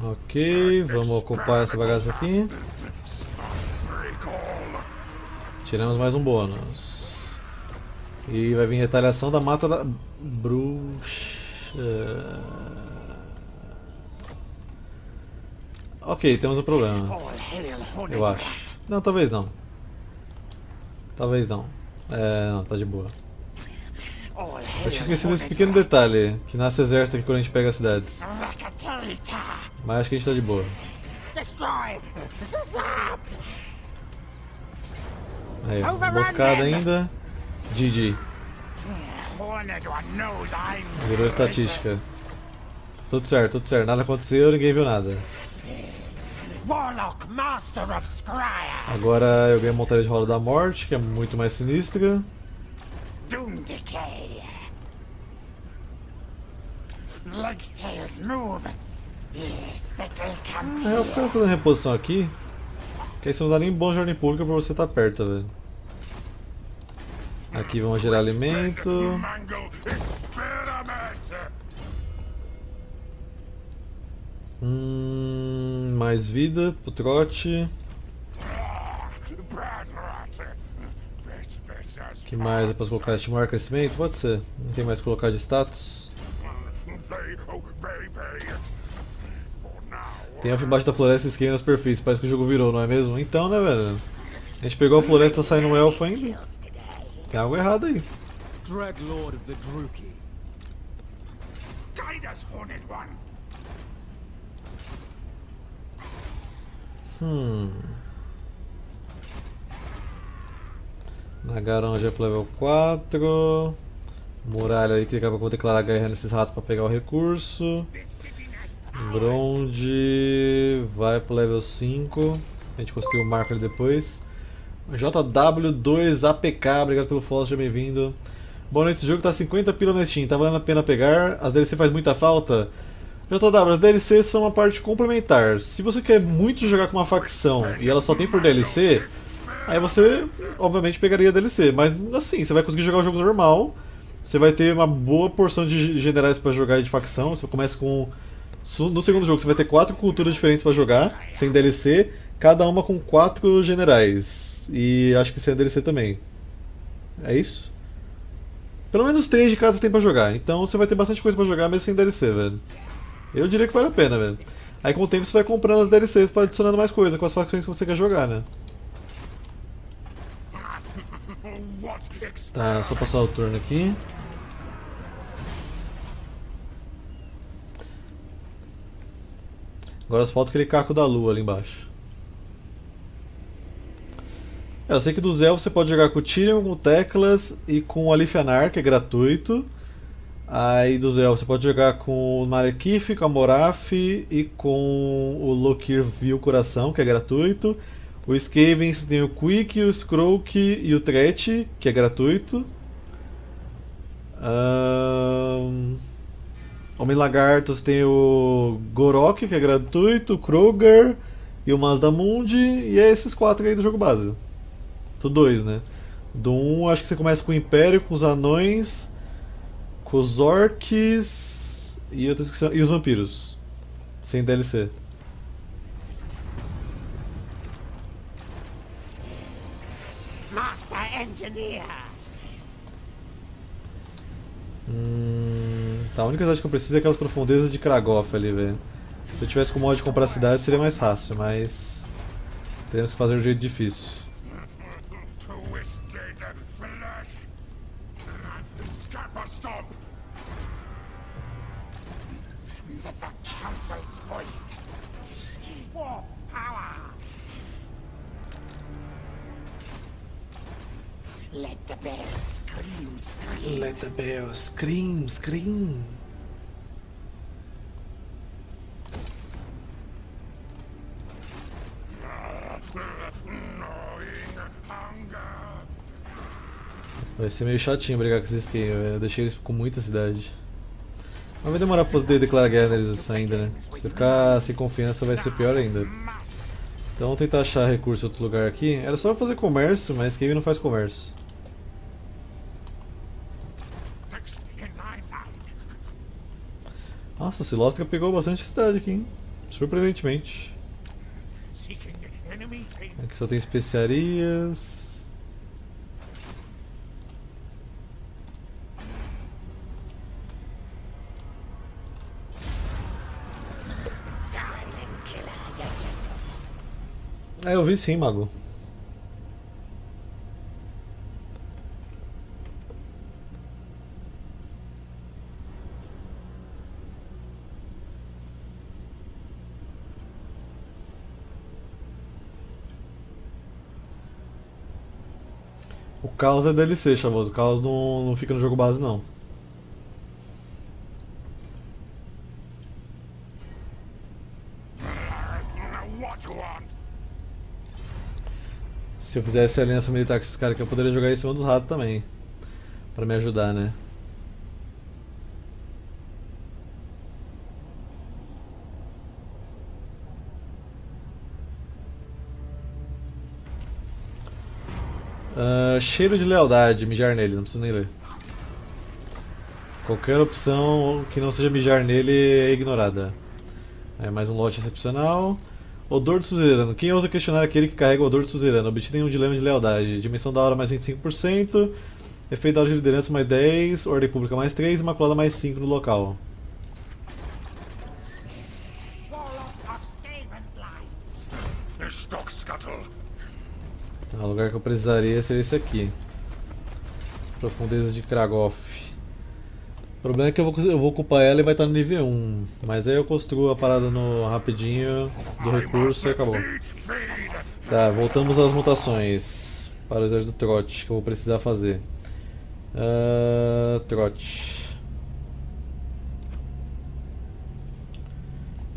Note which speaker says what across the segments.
Speaker 1: Ok, vamos ocupar essa bagaça aqui. Tiramos mais um bônus. E vai vir retaliação da mata da bruxa. Ok, temos um problema. Eu acho. Não, talvez não. Talvez não. É, não, tá de boa. Eu tinha esquecido desse pequeno detalhe, que nasce exército aqui quando a gente pega as cidades. Mas acho que a gente tá de boa. Aí, emboscada ainda. GG. Virou estatística. Tudo certo, tudo certo. Nada aconteceu, ninguém viu nada. Agora eu ganhei a montaria de roda da morte, que é muito mais sinistra. Doom Decay. Legs, tails, move. É, eu quero fazer reposição aqui. Que aí você não dá nem bom de ordem pública pra você estar tá perto, velho. Aqui vamos gerar alimento. Hum, mais vida pro trote. Que mais eu posso colocar? Estimular crescimento? Pode ser. Não tem mais que colocar de status. Tem elfo embaixo da floresta e esquema nas superfícies. Parece que o jogo virou, não é mesmo? Então, né, velho? A gente pegou a floresta e tá saindo um elfo ainda. Tem algo errado aí. Hum. Nagarão já é pro level 4. Muralha aí, clicar pra declarar guerra nesses ratos pra pegar o recurso. Bronze vai pro level 5. A gente conseguiu o marco ali depois. JW2APK, obrigado pelo follow, seja bem-vindo. Bom, nesse jogo tá 50 pila na Steam, tá valendo a pena pegar. As DLC faz muita falta. JW, as DLCs são uma parte complementar. Se você quer muito jogar com uma facção e ela só tem por DLC, aí você obviamente pegaria a DLC. Mas assim, você vai conseguir jogar o jogo normal. Você vai ter uma boa porção de generais para jogar de facção. Você começa com. No segundo jogo você vai ter quatro culturas diferentes para jogar, sem DLC, cada uma com quatro generais. E acho que sem DLC também. É isso? Pelo menos três de cada você tem pra jogar. Então você vai ter bastante coisa para jogar, mesmo sem DLC, velho. Eu diria que vale a pena, velho. Aí com o tempo você vai comprando as DLCs para adicionando mais coisa com as facções que você quer jogar, né? Tá, só passar o turno aqui. Agora só falta aquele caco da lua ali embaixo. É, eu sei que do Zé você pode jogar com o Tyrion, com o Teclas e com o Alifianar, que é gratuito. Aí do Zé você pode jogar com o Malekith, com a Moraf e com o Lokir Viu Coração, que é gratuito. O Skaven você tem o Quick, o Skroak e o Tret, que é gratuito. Um... Homem Lagarto você tem o Gorok, que é gratuito, o Kroger e o Mazdamundi. E é esses quatro aí do jogo base. Do 2, né? Do 1 um, acho que você começa com o Império, com os anões com os orcs e, e os vampiros. Sem DLC. Engineer. Hum, tá, a única cidade que eu preciso é aquelas profundezas de Kragoff ali, velho. Se eu tivesse com o modo de comprar cidade seria mais fácil, mas. Teremos que fazer um jeito difícil. The bear scream, scream. Let the bear scream, scream. Vai ser meio chatinho brigar com esses skins, eu deixei eles com muita cidade. Mas vai demorar pra poder declarar guerra neles ainda, né? Se ficar sem confiança vai ser pior ainda. Então vamos tentar achar recurso em outro lugar aqui. Era só fazer comércio, mas quem não faz comércio. Nossa, Silostra pegou bastante cidade aqui, hein? Surpreendentemente. Aqui só tem especiarias. É, eu vi sim, Mago. Caos é DLC, chavoso. O Caos não, não fica no jogo base, não. Se eu fizesse aliança militar com esses caras aqui, eu poderia jogar em cima dos ratos também. Pra me ajudar, né? Cheiro de lealdade, mijar nele, não preciso nem ler. Qualquer opção que não seja mijar nele é ignorada. É mais um lote excepcional. Odor de suzerano. Quem ousa questionar aquele que carrega o odor de suzerano? Obtido em um dilema de lealdade. Dimensão da hora mais 25%. Efeito da hora de liderança mais 10. Ordem pública mais 3. Imaculada mais 5 no local. Lugar que eu precisaria seria esse aqui. Profundezas de Kragoff. O problema é que eu vou, eu vou ocupar ela e vai estar no nível 1. Mas aí eu construo a parada no rapidinho do recurso e acabou. Tá, voltamos às mutações. Para o exército do trote que eu vou precisar fazer. Uh, trote.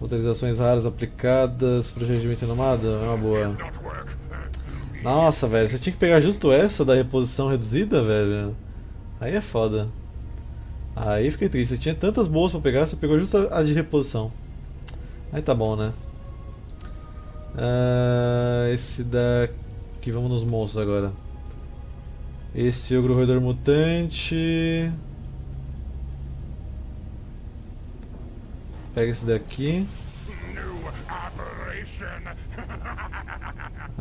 Speaker 1: Autorizações raras aplicadas para o regimento nomada? É uma boa. Nossa, velho, você tinha que pegar justo essa da reposição reduzida, velho. Aí é foda. Aí fiquei triste. Você tinha tantas boas pra pegar, você pegou justo a de reposição. Aí tá bom, né? Uh, esse daqui. Vamos nos monstros agora. Esse ogro roedor mutante. Pega esse daqui.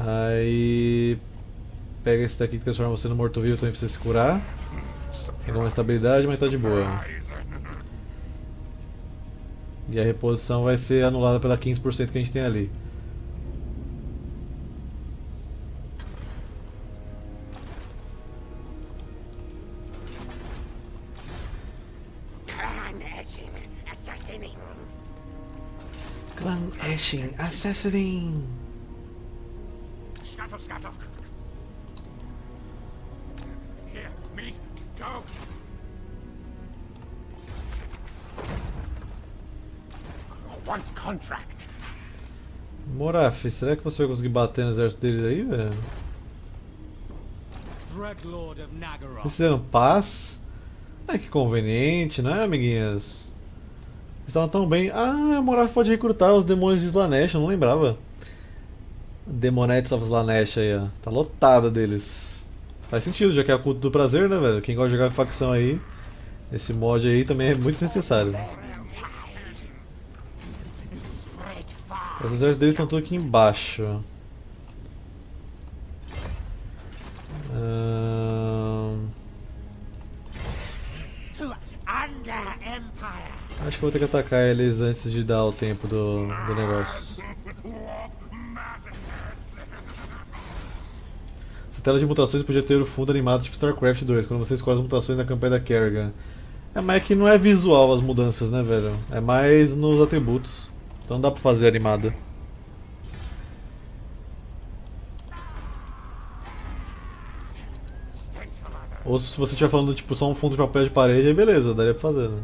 Speaker 1: Aí pega esse daqui que transforma você no morto-vivo também pra você se curar. Tem uma estabilidade, mas tá de boa. E a reposição vai ser anulada pela 15% que a gente tem ali. Clan Ashen Assassinating! Scatter, scatter! Here, me, go! Want contract. Moraf, será que você vai conseguir bater no exército deles aí, velho? Fizeram paz? Ai, que conveniente, né, amiguinhas? Estavam tão bem. Ah, Moraf pode recrutar os demônios de Slanesh, eu não lembrava. Demonettes of Slanesh aí, ó. Tá lotada deles. Faz sentido, já que é a culto do prazer, né, velho? Quem gosta de jogar facção aí, esse mod aí também é muito necessário. Os exércitos deles estão tudo aqui embaixo. Acho que vou ter que atacar eles antes de dar o tempo do, do negócio. Tela de mutações podia ter o fundo animado tipo StarCraft 2, quando você escolhe as mutações na campanha da Kerrigan. É, mas é que não é visual as mudanças, né, velho? É mais nos atributos. Então dá pra fazer animada. Ou se você estiver falando tipo só um fundo de papel de parede, aí beleza, daria pra fazer, né?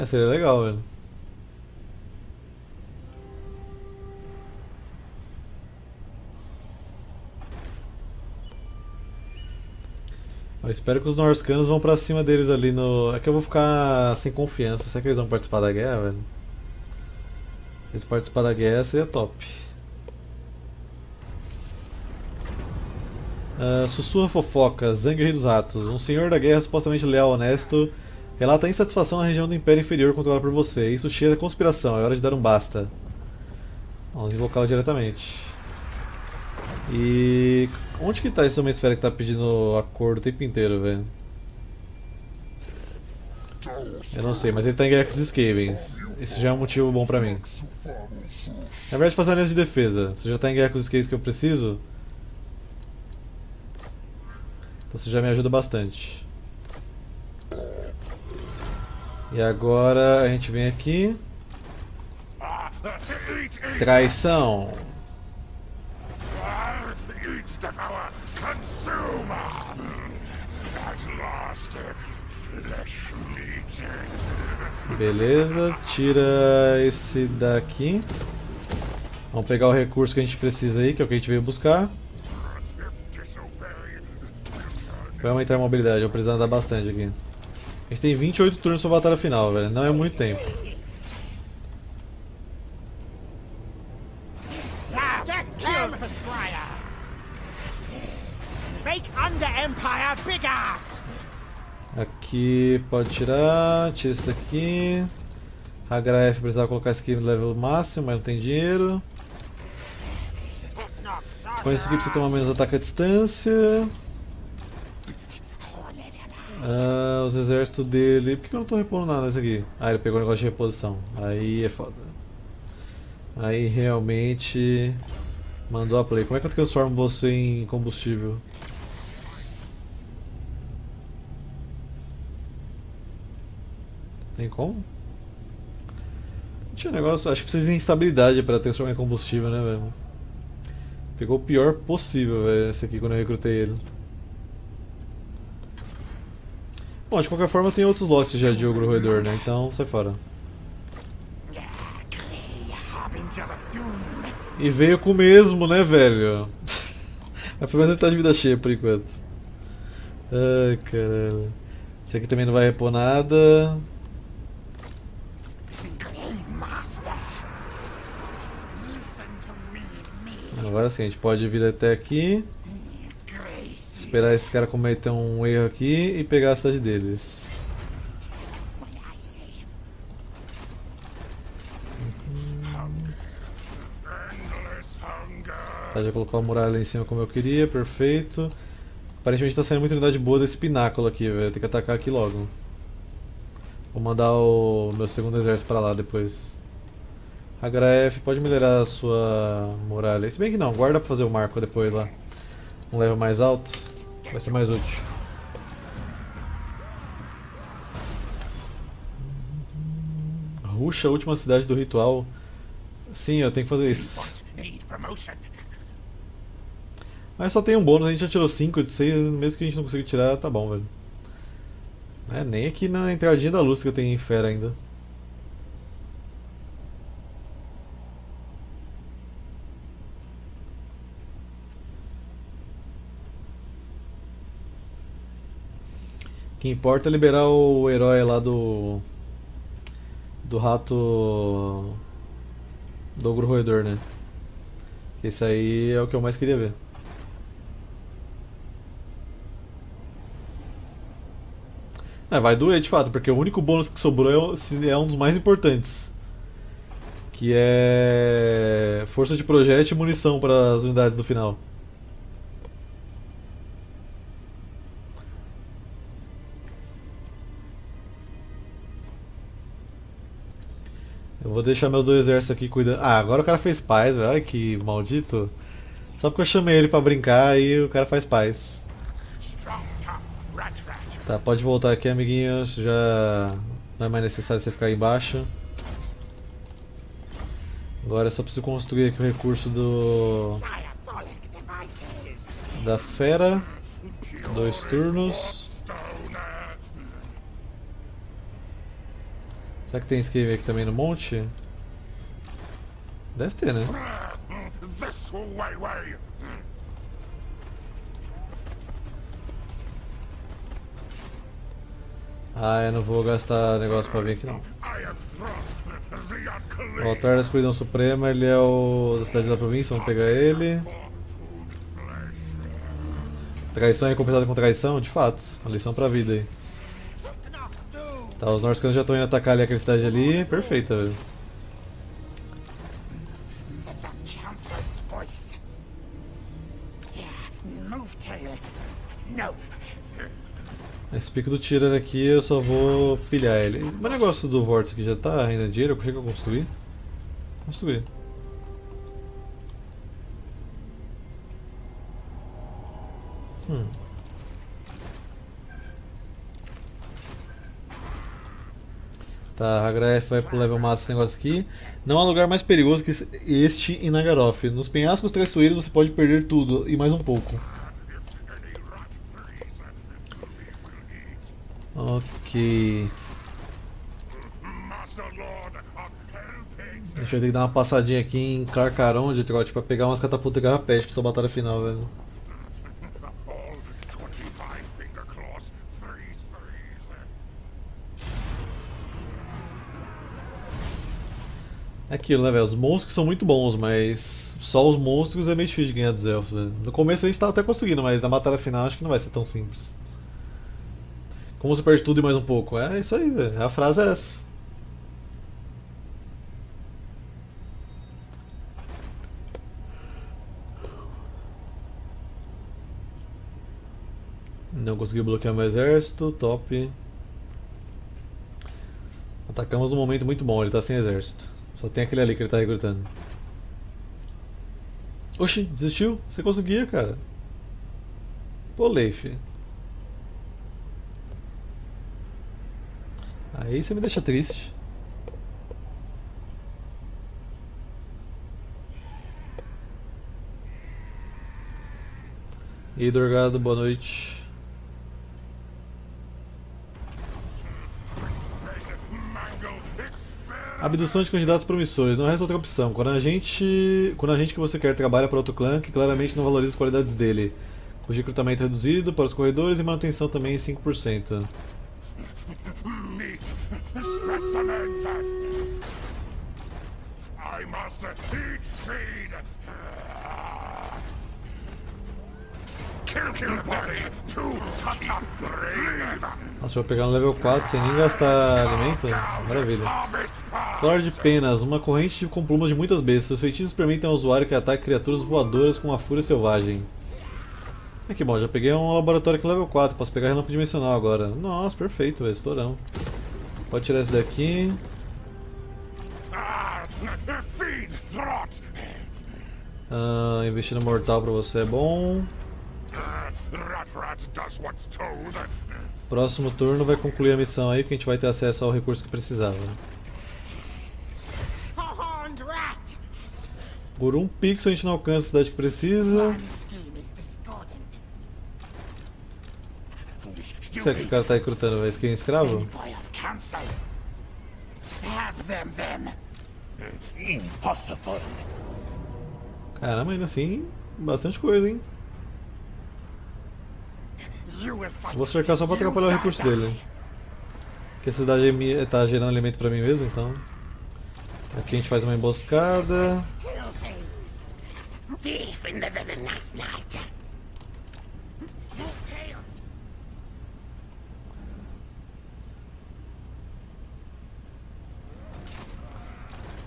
Speaker 1: É, seria legal, velho. Eu espero que os Norscanos vão pra cima deles ali no. É que eu vou ficar sem confiança. Será que eles vão participar da guerra, velho? Eles participar da guerra seria top. Uh, sussurra fofoca, Zang Rei dos Ratos. Um senhor da guerra supostamente leal honesto relata a insatisfação na região do Império Inferior controlada por você. Isso cheira de conspiração, é hora de dar um basta. Vamos invocá-lo diretamente. E. Onde que tá homem esfera que tá pedindo acordo o tempo inteiro, velho? Eu não sei, mas ele tá em guerra com os Skavens. Isso já é um motivo bom pra mim. Na verdade, fazer uma aliança de defesa. Você já tá em guerra com os Skavens que eu preciso? Então você já me ajuda bastante. E agora a gente vem aqui. Traição. Beleza, tira esse daqui. Vamos pegar o recurso que a gente precisa aí, que é o que a gente veio buscar. Vai aumentar a mobilidade, vou precisar andar bastante aqui. A gente tem 28 turnos para a batalha final, velho. Não é muito tempo. Aqui pode tirar, tira isso daqui. F precisava colocar aqui no level máximo, mas não tem dinheiro. Com esse aqui você toma menos ataque à distância. Ah, os exércitos dele. Por que eu não estou repondo nada nesse aqui? Ah, ele pegou o negócio de reposição. Aí é foda. Aí realmente mandou a play. Como é que eu transformo você em combustível? Tem como? Tinha um negócio, acho que precisa de instabilidade para transformar em combustível, né, velho? Pegou o pior possível, velho, esse aqui quando eu recrutei ele. Bom, de qualquer forma tem outros lotes já de ogro roedor, né? Então sai fora. E veio com o mesmo, né, velho? Pelo menos ele tá de vida cheia por enquanto. Ai, caralho. Esse aqui também não vai repor nada. Agora sim, a gente pode vir até aqui. Esperar esse cara cometer um erro aqui e pegar a cidade deles. Tá, já colocou a muralha em cima como eu queria, perfeito. Aparentemente tá saindo muita unidade boa desse pináculo aqui, velho. Tem que atacar aqui logo. Vou mandar o meu segundo exército pra lá depois. HF, pode melhorar a sua muralha. Se bem que não, guarda pra fazer o marco depois lá. Um level mais alto. Vai ser mais útil. Ruxa, a última cidade do ritual. Sim, eu tenho que fazer isso. Mas só tem um bônus, a gente já tirou 5 de 6, mesmo que a gente não consiga tirar, tá bom, velho. É, nem aqui na entradinha da luz que eu tenho fera ainda. Que importa é liberar o herói lá do. Do rato. Do ogro roedor, né? Esse aí é o que eu mais queria ver. É, vai doer de fato, porque o único bônus que sobrou é, é um dos mais importantes. Que é. Força de projétil e munição para as unidades do final. Eu vou deixar meus dois exércitos aqui cuidando. Ah, agora o cara fez paz, velho. Ai que maldito. Só porque eu chamei ele pra brincar e o cara faz paz. Tá, pode voltar aqui, amiguinhos. Já não é mais necessário você ficar aí embaixo. Agora eu só preciso construir aqui o recurso do. Da fera. Dois turnos. Será que tem escape aqui também no monte? Deve ter, né? Ah, eu não vou gastar negócio pra vir aqui não. O altar da escuridão suprema, ele é o da cidade da província, vamos pegar ele. Traição é compensada com traição? De fato, uma lição pra vida aí. Tá, os norcanos já estão indo atacar ali aquela cidade ali, perfeita, velho. Esse pico do Tyrann aqui eu só vou pilhar ele. O negócio do Vortex aqui já tá ainda dinheiro, eu consigo construir? Construir. Hum. Tá, Hagraef vai pro level máximo esse negócio aqui. Não há lugar mais perigoso que este em Nagaroth. Nos penhascos traiçoeiros você pode perder tudo e mais um pouco. Ok. A gente vai ter que dar uma passadinha aqui em Carcaron de trote pra pegar umas catapultas garrapete pra essa batalha final, velho. Aquilo, né, velho? Os monstros são muito bons, mas só os monstros é meio difícil de ganhar dos elfos, velho. No começo a gente tava até conseguindo, mas na batalha final acho que não vai ser tão simples. Como você perde tudo e mais um pouco? É isso aí, velho. A frase é essa. Não conseguiu bloquear meu exército, top. Atacamos num momento muito bom, ele tá sem exército. Só tem aquele ali que ele tá recrutando. Oxi, desistiu? Você conseguia, cara. Pô, Leif. Aí você me deixa triste. E aí, Dorgado, boa noite. Abdução de candidatos promissores, não resta outra opção. Quando a gente, quando a gente que você quer trabalha para outro clã que claramente não valoriza as qualidades dele. Cujo recrutamento é reduzido para os corredores e manutenção também em 5%.
Speaker 2: Meet specimens. I.
Speaker 1: Nossa, vou pegar no level 4 sem nem gastar alimento? Maravilha.
Speaker 2: Harvest pass.
Speaker 1: Flor de penas, uma corrente com plumas de muitas bestas. Seus feitiços permitem ao usuário que ataque criaturas voadoras com uma fúria selvagem. É que bom, já peguei um laboratório com level 4, posso pegar relâmpago dimensional agora. Nossa, perfeito, velho, estourão. Pode tirar esse daqui.
Speaker 2: Ah,
Speaker 1: investir no mortal pra você é bom. Próximo turno vai concluir a missão aí, que a gente vai ter acesso ao recurso que precisava.
Speaker 3: rat.
Speaker 1: Por um pixel a gente não alcança a cidade que precisa. Será que esse cara tá recrutando, velho? Skin escravo? Caramba, ainda assim, bastante coisa, hein? Vou cercar só pra atrapalhar o recurso dele. Porque a cidade tá gerando alimento pra mim mesmo, então. Aqui a gente faz uma emboscada.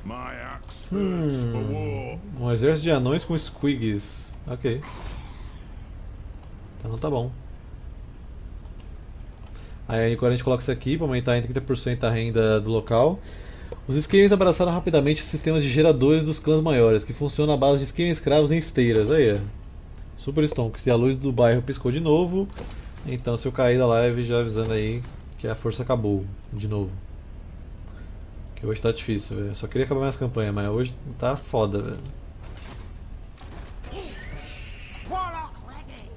Speaker 2: War.
Speaker 1: Um exército de anões com squigs. Ok. Então tá bom. Aí agora a gente coloca isso aqui para aumentar em 30% a renda do local. Os esquemas abraçaram rapidamente os sistemas de geradores dos clãs maiores, que funcionam à base de esquemas escravos em esteiras. Aí, ó. Super Stonks. E a luz do bairro piscou de novo. Então, se eu cair da live, já avisando aí que a força acabou de novo. Que hoje tá difícil, velho. Só queria acabar minhas campanhas, mas hoje tá foda, velho.
Speaker 3: Warlock ready.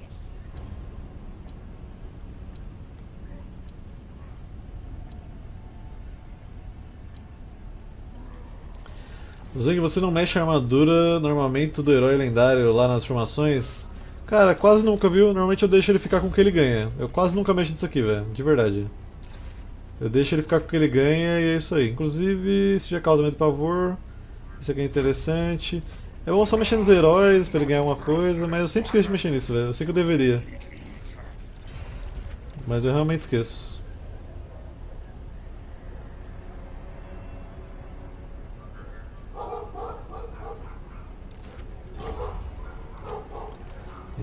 Speaker 1: Zang, você não mexe a armadura no armamento do herói lendário lá nas formações? Cara, quase nunca, viu? Normalmente eu deixo ele ficar com o que ele ganha. Eu quase nunca mexo nisso aqui, velho. De verdade. Eu deixo ele ficar com o que ele ganha e é isso aí. Inclusive, se já causa medo pavor, isso aqui é interessante. É bom só mexer nos heróis pra ele ganhar alguma coisa, mas eu sempre esqueço de mexer nisso, velho. Eu sei que eu deveria. Mas eu realmente esqueço.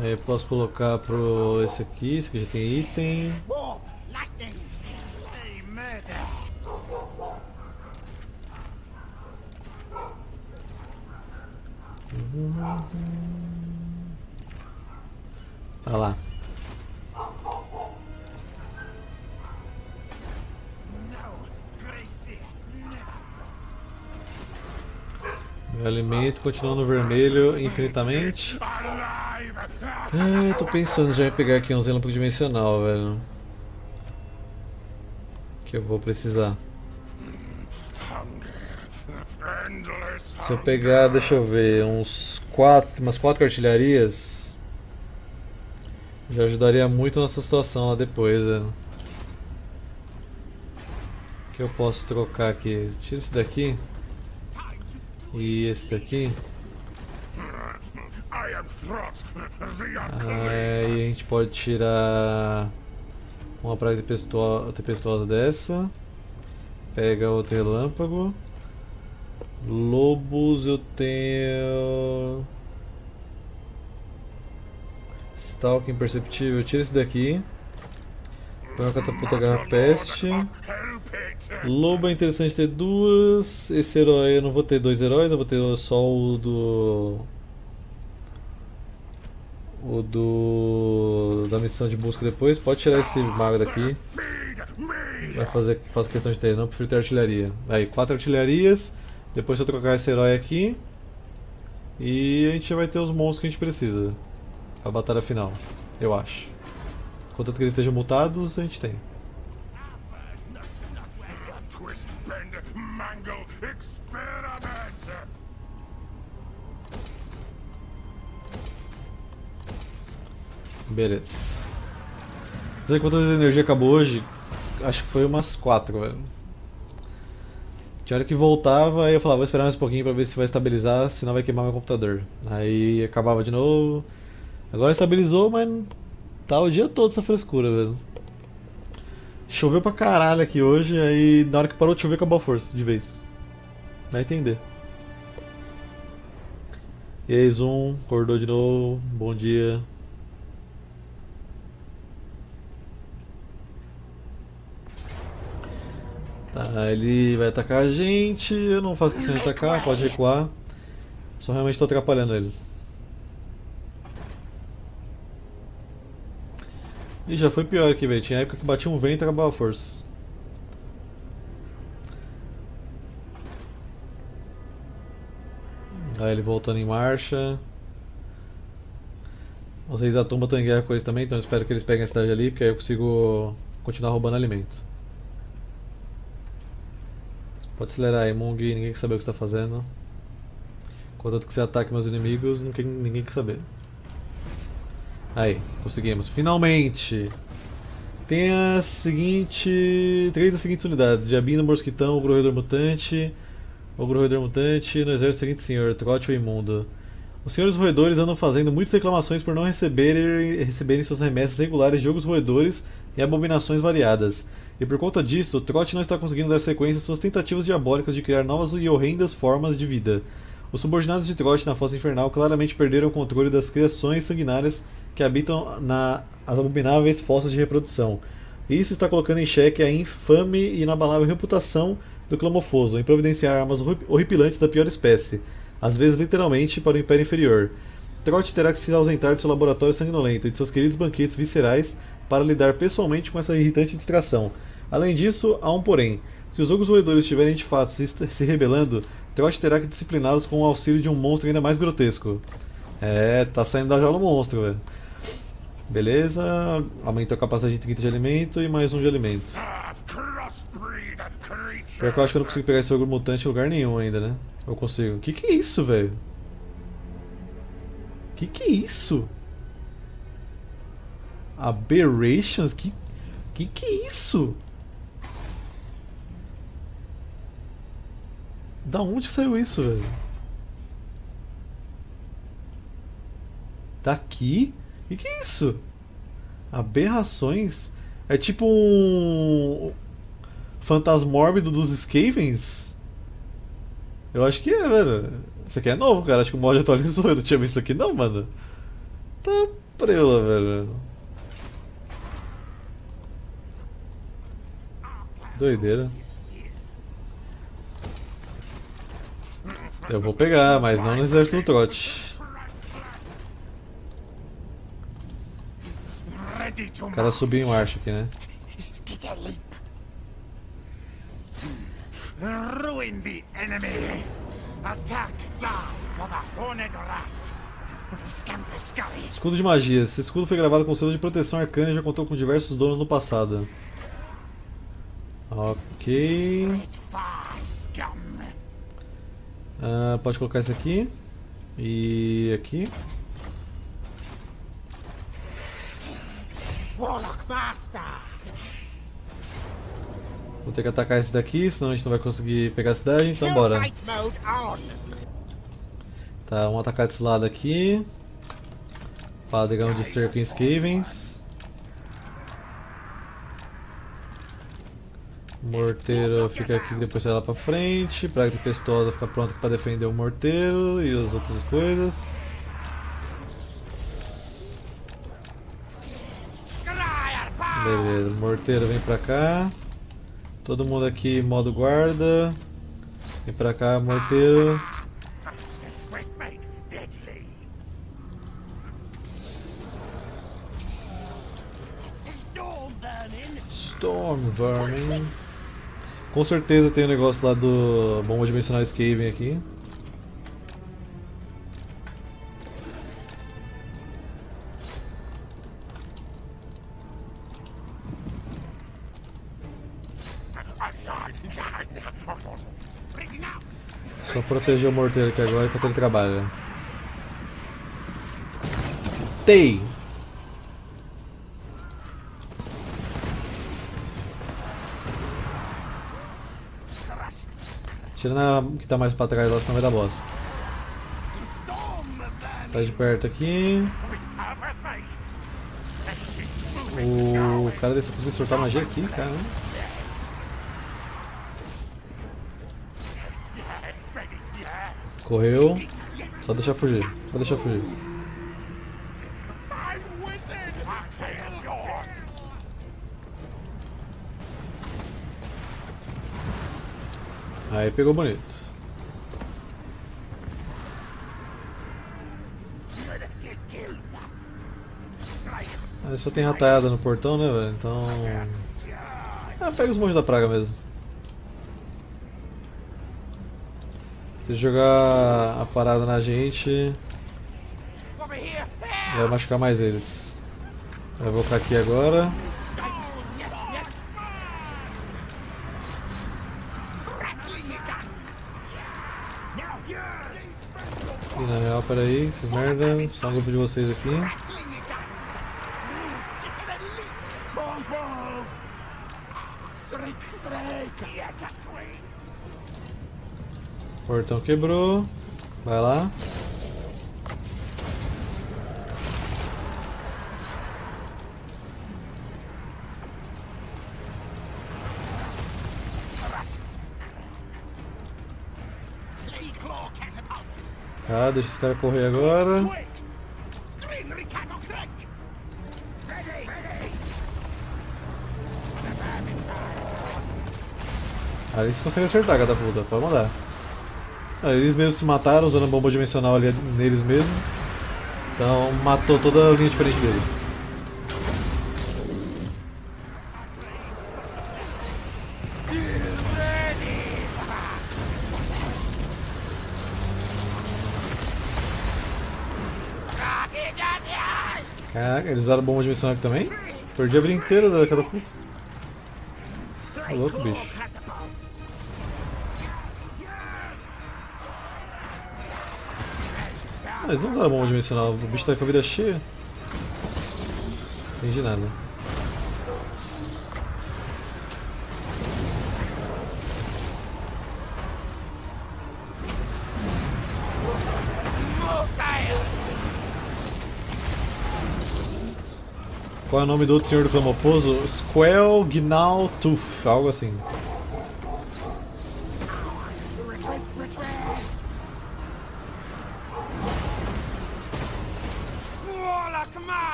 Speaker 1: Aí eu posso colocar pro esse aqui, esse aqui já tem item. Olha lá. Meu alimento continua no vermelho infinitamente. Ah, tô pensando já em pegar aqui um relâmpago dimensional, velho. Que eu vou precisar. Se eu pegar, deixa eu ver, uns quatro, umas quatro artilharias, já ajudaria muito a nossa situação lá depois, velho. O que eu posso trocar aqui? Tira esse daqui. E esse daqui. Aí a gente pode tirar uma praga tempestuosa, tempestuosa dessa. Pega outro relâmpago. Lobos eu tenho. Stalk imperceptível, tira esse daqui. Põe uma catapulta garra peste. Lobo é interessante ter duas. Esse herói eu não vou ter dois heróis, eu vou ter só o do. O do. da missão de busca depois. Pode tirar esse mago daqui. Vai fazer faço questão de ter, não prefiro ter artilharia. Aí, quatro artilharias. Depois eu trocar esse herói aqui. E a gente vai ter os monstros que a gente precisa. Pra batalha final. Eu acho. Contanto que eles estejam mutados, a gente tem. Beleza. Não sei quantas energia acabou hoje. Acho que foi umas 4, velho. Tinha hora que voltava, aí eu falava, vou esperar mais um pouquinho pra ver se vai estabilizar, senão vai queimar meu computador. Aí acabava de novo. Agora estabilizou, mas tá o dia todo essa frescura, velho. Choveu pra caralho aqui hoje, aí na hora que parou de chover acabou a força, de vez. Vai entender. E aí, Zoom, acordou de novo, bom dia. Tá, ele vai atacar a gente, eu não faço questão de atacar, pode recuar. Só realmente estou atrapalhando ele. E já foi pior aqui, velho. Tinha época que batia um vento e acabava a força. Aí ele voltando em marcha. Vocês da tumba estão em guerra com eles também, então espero que eles peguem a cidade ali, porque aí eu consigo continuar roubando alimento. Pode acelerar aí, Mung, ninguém quer saber o que você está fazendo. Contanto que você ataque meus inimigos, ninguém, ninguém quer saber. Aí, conseguimos. Finalmente! Tem a seguinte. Três das seguintes unidades: Jabino, Mosquitão, o Roedor Mutante. O Roedor Mutante no exército seguinte senhor, Trote o Imundo. Os senhores roedores andam fazendo muitas reclamações por não receberem, receberem suas remessas regulares de jogos roedores e abominações variadas. E por conta disso, Trot não está conseguindo dar sequência às suas tentativas diabólicas de criar novas e horrendas formas de vida. Os subordinados de Trot na Fossa Infernal claramente perderam o controle das criações sanguinárias que habitam na, as abomináveis fossas de reprodução. Isso está colocando em xeque a infame e inabalável reputação do Clamofoso em providenciar armas horri- horripilantes da pior espécie, às vezes literalmente para o Império Inferior. Trot terá que se ausentar de seu laboratório sanguinolento e de seus queridos banquetes viscerais para lidar pessoalmente com essa irritante distração. Além disso, há um porém. Se os ogros roedores estiverem de fato se, se rebelando, Trot terá que discipliná-los com o auxílio de um monstro ainda mais grotesco. É, tá saindo da jaula o monstro, velho. Beleza, aumentou a capacidade de 30 de alimento e mais um de alimento. Pior que eu acho que eu não consigo pegar esse ogro mutante em lugar nenhum ainda, né? Eu consigo. Que que é isso, velho? Que que é isso? Aberrations? Que que que é isso? Da onde saiu isso, velho? Daqui? Que, que é isso? Aberrações? É tipo um. Fantasmórbido dos Skavens? Eu acho que é, velho. Isso aqui é novo, cara. Acho que o mod atualizou. Eu não tinha visto isso aqui, não, mano. Tá prela, velho. Doideira. Eu vou pegar, mas não no exército do trote. O cara subiu em marcha aqui, né?
Speaker 2: Ruin the enemy. Attack down for the horned rat.
Speaker 1: Escudo de magia. Esse escudo foi gravado com selo de proteção arcana e já contou com diversos donos no passado. Ok. Ah, pode colocar esse aqui. E aqui. Vou ter que atacar esse daqui, senão a gente não vai conseguir pegar a cidade, então bora. Tá, vamos atacar desse lado aqui. Padrão de cerco em Skavens. Morteiro fica aqui depois sai lá pra frente. Praga tempestuosa fica pronto pra defender o morteiro e as outras coisas. Beleza, morteiro vem pra cá. Todo mundo aqui modo guarda. Vem pra cá, morteiro.
Speaker 3: Storm vermin.
Speaker 1: Com certeza tem o negócio lá do bomba dimensional Skaven aqui. Só proteger o morteiro aqui agora enquanto ele trabalha. Tei! Tirando a que tá mais pra trás lá, senão vai dar bosta. Sai de perto aqui. O cara desse conseguiu soltar magia aqui, cara. Correu. Só deixar fugir. Só deixar fugir. Aí pegou bonito. Aí só tem rataiada no portão, né, velho? Então. Ah, pega os monges da praga mesmo. Se jogar a parada na gente, vai machucar mais eles. Vou ficar aqui agora. Peraí, que merda. Só um grupo de vocês aqui. Portão quebrou. Vai lá. Tá, deixa esse cara correr agora. Aí você consegue acertar, catapulta. Pode mandar. Ah, eles mesmos se mataram usando bomba dimensional ali neles mesmo. Então matou toda a linha de frente deles. Caraca, eles usaram bomba dimensional aqui também? Perdi a vida inteira da catapulta. Tá louco, bicho. Ah, eles não usaram bomba dimensional, o bicho tá com a vida cheia. Entendi nada. Qual é o nome do outro senhor do Clamofoso? Squel Gnal algo assim.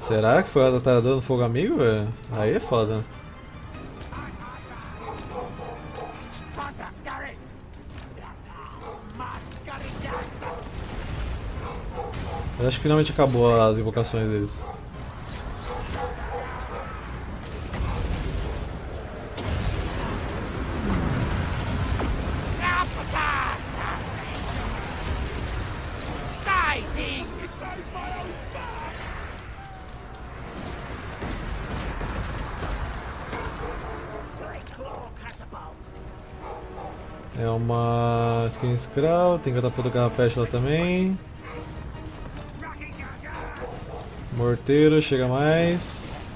Speaker 1: Será que foi o Atalhador no Fogo Amigo? Aí é foda. Eu acho que finalmente acabou as invocações deles. É uma skin Skrull, tem catapulta carrapete lá também. Morteiro, chega mais.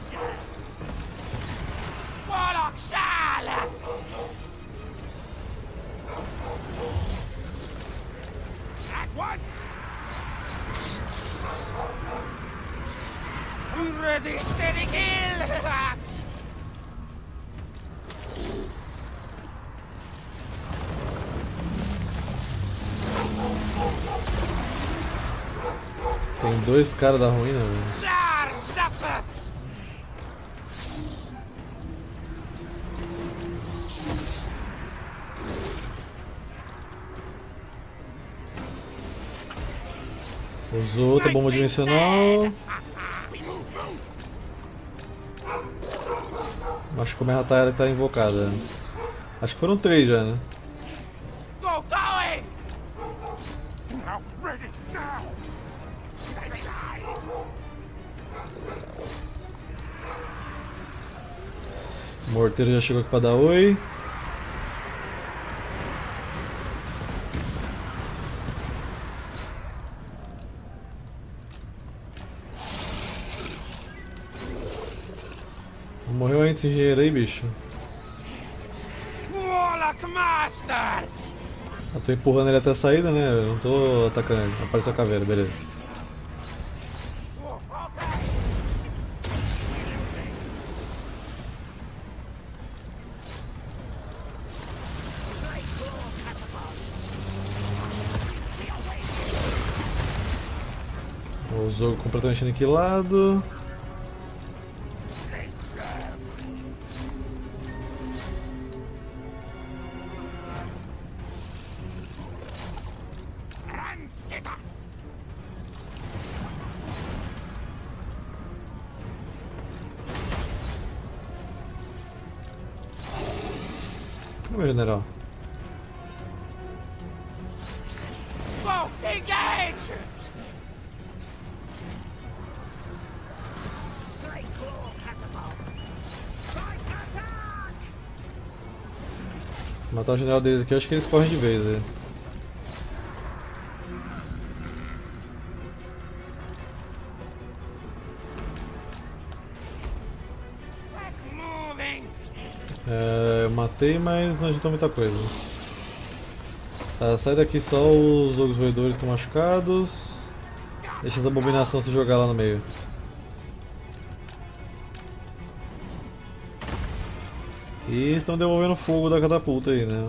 Speaker 2: Ready, steady, kill!
Speaker 1: Tem dois caras da ruína, velho. Usou outra bomba dimensional. Machucou minha ratalhada que tá invocada. Acho que foram três já, né? O morteiro já chegou aqui pra dar oi. Aí, bicho. Eu tô empurrando ele até a saída, né? Eu não tô atacando ele. Apareceu a caveira, beleza. O jogo completamente aniquilado. General deles aqui, acho que eles correm de vez.
Speaker 2: Moving!
Speaker 1: É, eu matei, mas não adiantou muita coisa. Tá, sai daqui só os ogros roedores estão machucados. Deixa essa abominação se jogar lá no meio. Estão devolvendo fogo da catapulta aí, né?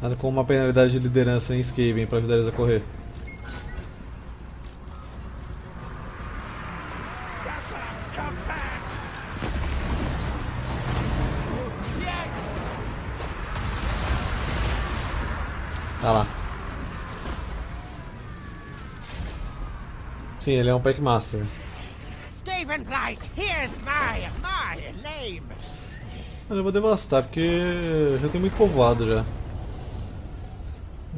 Speaker 1: Nada como uma penalidade de liderança em Skaven pra ajudar eles a correr. Tá lá. Sim, ele é um Packmaster.
Speaker 2: Skaven Blight, here's my, my name!
Speaker 1: Mas eu vou devastar porque já tem muito povoado já.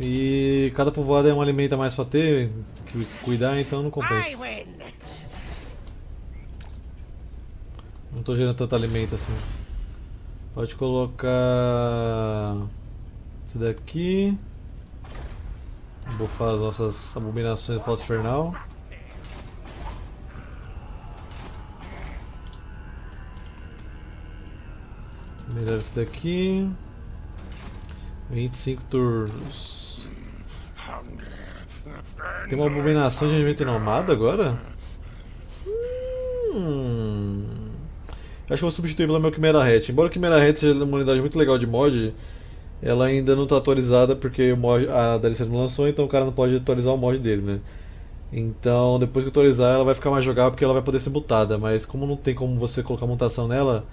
Speaker 1: E cada povoado é um alimento a mais pra ter, que cuidar, então não compensa. Não tô gerando tanto alimento assim. Pode colocar esse daqui. Bufar as nossas abominações do Fausto Infernal. Melhor esse daqui. 25 turnos. Tem uma abominação de evento inomado agora? Hum. Acho que vou substituir pela meu Chimera Hat. Embora o Chimera Hat seja uma unidade muito legal de mod, ela ainda não está atualizada porque mod, a DLC não lançou, então o cara não pode atualizar o mod dele, né? Então, depois que atualizar, ela vai ficar mais jogável porque ela vai poder ser mutada. Mas como não tem como você colocar mutação nela,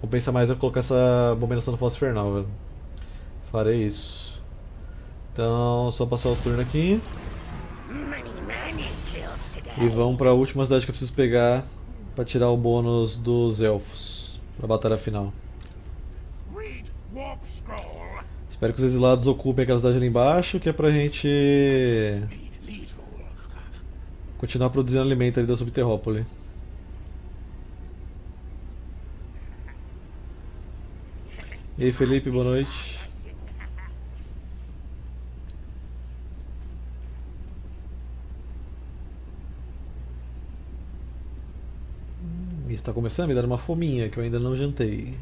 Speaker 1: compensa mais eu colocar essa abominação do Fausto Infernal, velho. Farei isso. Então, só passar o turno aqui. E vamos para a última cidade que eu preciso pegar para tirar o bônus dos elfos para a batalha final.
Speaker 2: Read Warp Scroll.
Speaker 1: Espero que os exilados ocupem aquela cidade ali embaixo, que é pra gente continuar produzindo alimento ali da Subterrópole. E aí Felipe, boa noite. Está começando a me dar uma fominha que eu ainda não jantei.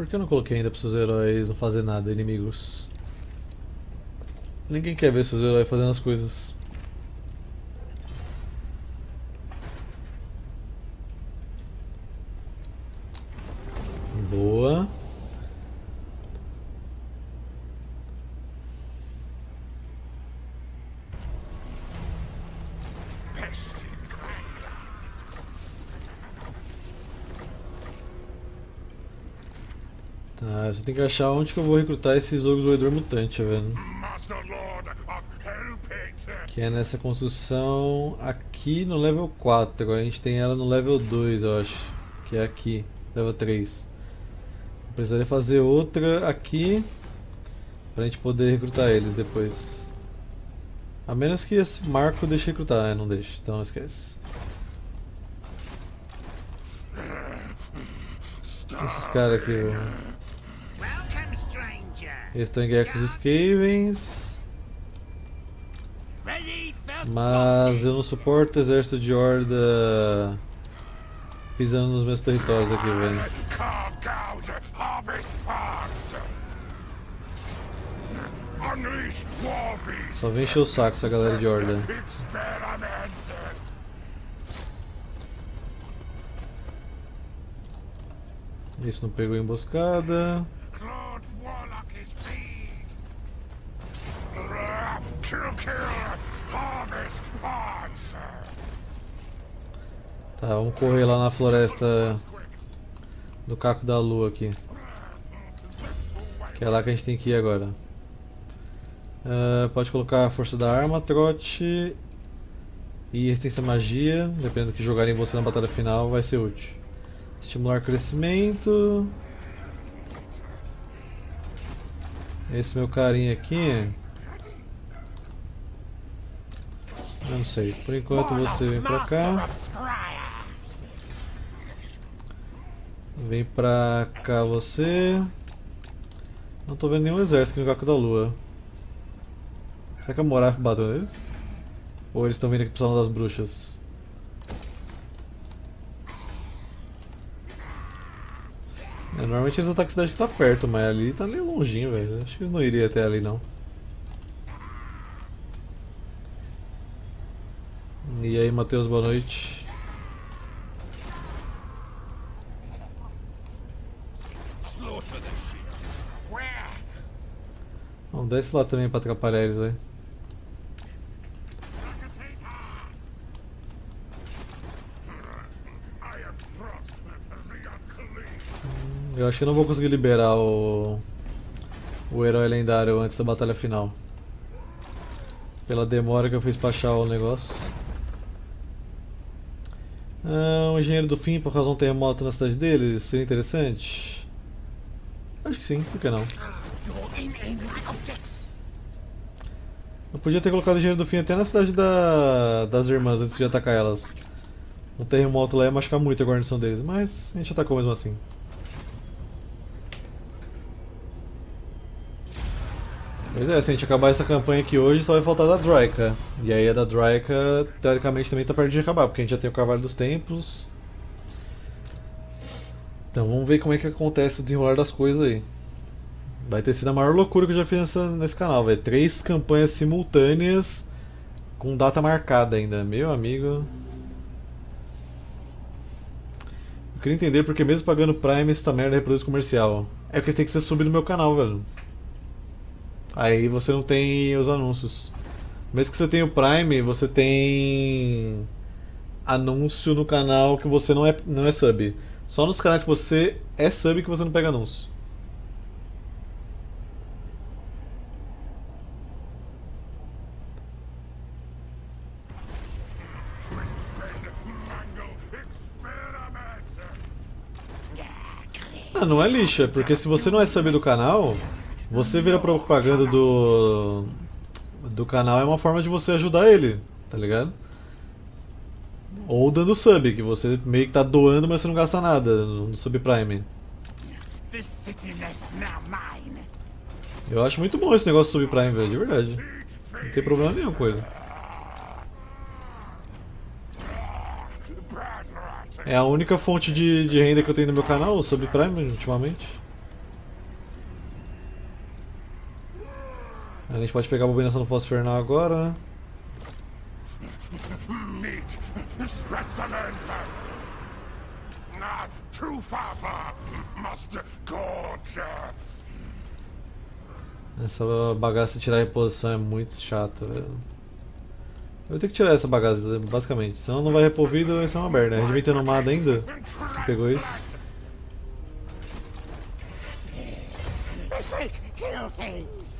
Speaker 1: Por que eu não coloquei ainda para seus heróis não fazer nada, inimigos? Ninguém quer ver seus heróis fazendo as coisas. Boa. Tá, você tem que achar onde que eu vou recrutar esses ogros roedor mutante, velho.
Speaker 2: Of Hellpit.
Speaker 1: Que é nessa construção aqui no level 4. Agora a gente tem ela no level 2, eu acho. Que é aqui, level 3. Eu precisaria fazer outra aqui pra gente poder recrutar eles depois. A menos que esse marco deixe recrutar, é, não deixa, então esquece. Esses caras aqui, ó. Eles estão em guerra com os Skavens. Mas eu não suporto o exército de horda pisando nos meus territórios aqui, velho. Só vem encher o saco essa galera de horda. Isso não pegou emboscada. Tá, vamos correr lá na floresta do Caco da Lua aqui. Que é lá que a gente tem que ir agora. Ah, pode colocar a força da arma, trote e resistência à magia, dependendo do que jogarem você na batalha final, vai ser útil. Estimular crescimento. Esse meu carinha aqui. Não sei. Por enquanto você vem pra cá. Vem pra cá você. Não tô vendo nenhum exército no Caco da Lua. Será que a Moraf bateu neles? Ou eles estão vindo aqui pro Salão das Bruxas? É, normalmente eles atacam a cidade que tá perto, mas ali tá meio longinho, velho. Acho que eles não iriam até ali não. E aí, Matheus, boa noite.
Speaker 2: Slaughter the sheep.
Speaker 3: Where?
Speaker 1: Vamos desce lá também pra atrapalhar eles, velho.
Speaker 2: Unclean.
Speaker 1: Eu acho que não vou conseguir liberar o. o herói lendário antes da batalha final. Pela demora que eu fiz pra achar o negócio. Ah, um engenheiro do fim para causar um terremoto na cidade deles seria interessante. Acho que sim, por que não? Eu podia ter colocado o engenheiro do fim até na cidade da, das irmãs antes de atacar elas. Um terremoto lá ia machucar muito a guarnição deles, mas a gente atacou mesmo assim. Pois é, se a gente acabar essa campanha aqui hoje, só vai faltar da Draika. E aí a da Draika, teoricamente, também tá perto de acabar, porque a gente já tem o Cavalo dos Tempos. Então vamos ver como é que acontece o desenrolar das coisas aí. Vai ter sido a maior loucura que eu já fiz nessa, nesse canal, velho. Três campanhas simultâneas com data marcada ainda. Meu amigo. Eu queria entender porque mesmo pagando Prime essa merda reproduz comercial. É porque tem que ser sub no meu canal, velho. Aí você não tem os anúncios. Mesmo que você tenha o Prime, você tem anúncio no canal que você não é, não é sub. Só nos canais que você é sub que você não pega anúncio. Ah, não é lixo, é porque se você não é sub do canal, você ver a propaganda do do canal é uma forma de você ajudar ele, tá ligado? Ou dando sub, que você meio que tá doando, mas você não gasta nada no Subprime. Eu acho muito bom esse negócio Subprime, velho, de verdade. Não tem problema nenhum com ele. É a única fonte de, de renda que eu tenho no meu canal, o Subprime, ultimamente. A gente pode pegar a bobinação do fosfernal agora, né?
Speaker 2: Specimens. Not too far for Master Gorge.
Speaker 1: Essa bagaça de tirar a reposição é muito chata, velho. Eu vou ter que tirar essa bagaça, basicamente. Senão não vai repovido, isso é uma merda. A gente vem tendo nomada ainda. Pegou isso.
Speaker 3: Kill things.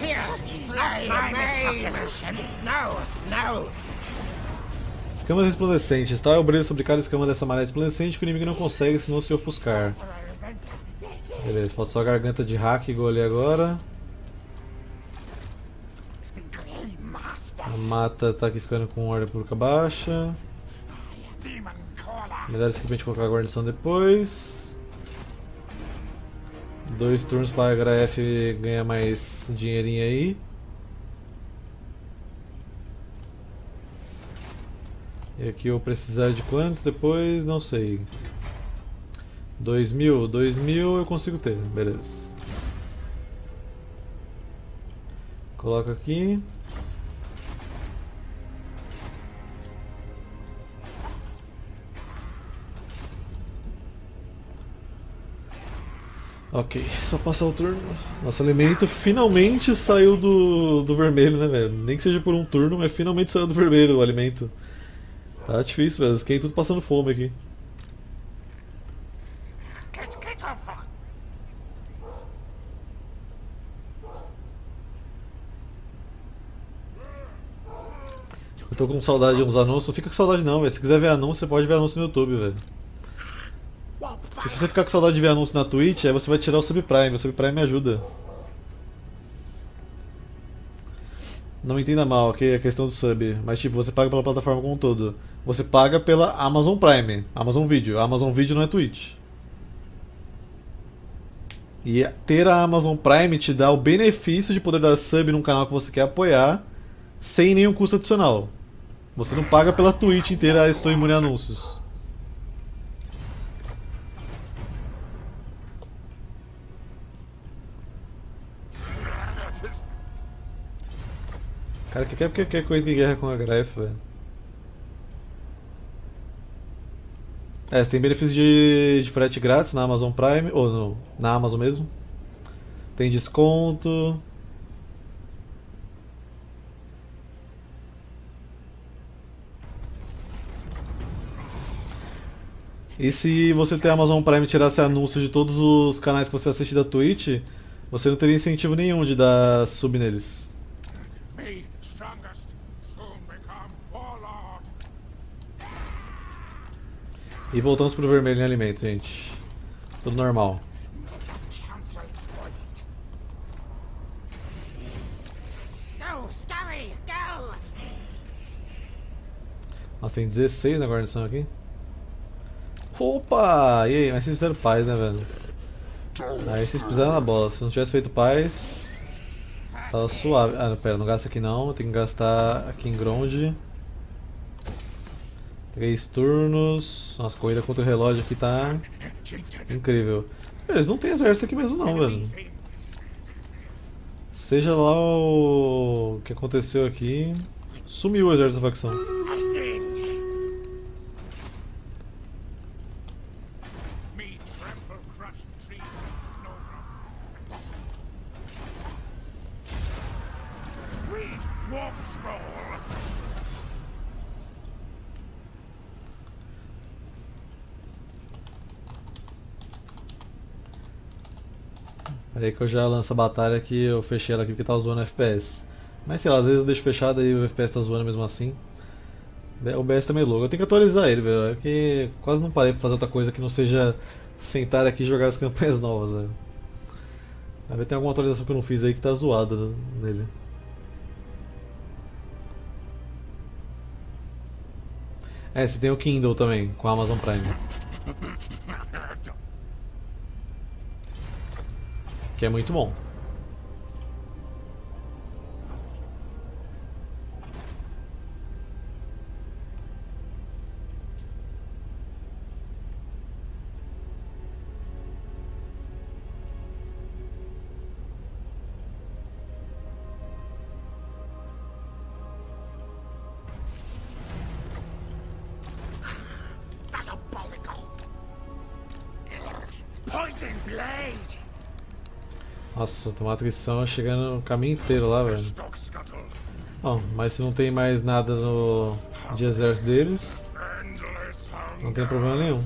Speaker 3: Here, population. No, no.
Speaker 1: Escamas resplandecentes. Tal é o brilho sobre cada escama dessa maré resplandecente que o inimigo não consegue se não se ofuscar. Beleza, falta só a garganta de hack igual ali agora. A mata tá aqui ficando com ordem pública baixa. Melhor isso aqui pra gente colocar a guarnição depois. Dois turnos para a HF ganhar mais dinheirinho aí. E aqui eu vou precisar de quanto depois? Não sei. 2 mil? 2 mil eu consigo ter, beleza. Coloca aqui. Ok, só passar o turno. Nosso alimento finalmente saiu do, do vermelho, né, velho? Nem que seja por um turno, mas finalmente saiu do vermelho o alimento. Tá difícil, velho. Fiquei tudo passando fome aqui. Eu tô com saudade de uns anúncios. Não fica com saudade não, velho. Se quiser ver anúncio, você pode ver anúncio no YouTube, velho. E se você ficar com saudade de ver anúncio na Twitch, aí você vai tirar o Subprime. O Subprime me ajuda. Não me entenda mal, ok? A questão do sub. Mas tipo, você paga pela plataforma como um todo. Você paga pela Amazon Prime, Amazon Video. Amazon Video não é Twitch. E ter a Amazon Prime te dá o benefício de poder dar sub num canal que você quer apoiar sem nenhum custo adicional. Você não paga pela Twitch inteira, ah, estou imune a anúncios. Cara, que quer porque quer coisa de guerra com a Gref, velho. É, você tem benefício de, de frete grátis na Amazon Prime, ou no, na Amazon mesmo. Tem desconto. E se você ter Amazon Prime e tirasse anúncio de todos os canais que você assiste da Twitch, você não teria incentivo nenhum de dar sub neles. E voltamos pro vermelho em alimento, gente. Tudo normal. Nossa, tem 16 na guarnição aqui. Opa! E aí, mas vocês fizeram paz, né, velho? Aí vocês pisaram na bola. Se não tivesse feito paz, tava suave. Ah, pera, não gasta aqui não. Tem que gastar aqui em Gronde. Três turnos. Nossa, a corrida contra o relógio aqui tá incrível. Eles não tem exército aqui mesmo não, velho. Seja lá o que aconteceu aqui. Sumiu o exército da facção.
Speaker 3: I sing.
Speaker 2: Me trample crushed trees. No Read Wolf Scroll.
Speaker 1: Peraí que eu já lanço a batalha que eu fechei ela aqui porque tá zoando FPS. Mas sei lá, às vezes eu deixo fechado e o FPS tá zoando mesmo assim. O OBS tá meio louco. Eu tenho que atualizar ele, velho. É que quase não parei pra fazer outra coisa que não seja sentar aqui e jogar as campanhas novas, velho. Vai ver tem alguma atualização que eu não fiz aí que tá zoada nele. É, você tem o Kindle também, com a Amazon Prime. Que é muito bom. Nossa, tomar atrição chegando no caminho inteiro lá, velho. Bom, mas se não tem mais nada no de exército deles, não tem problema nenhum.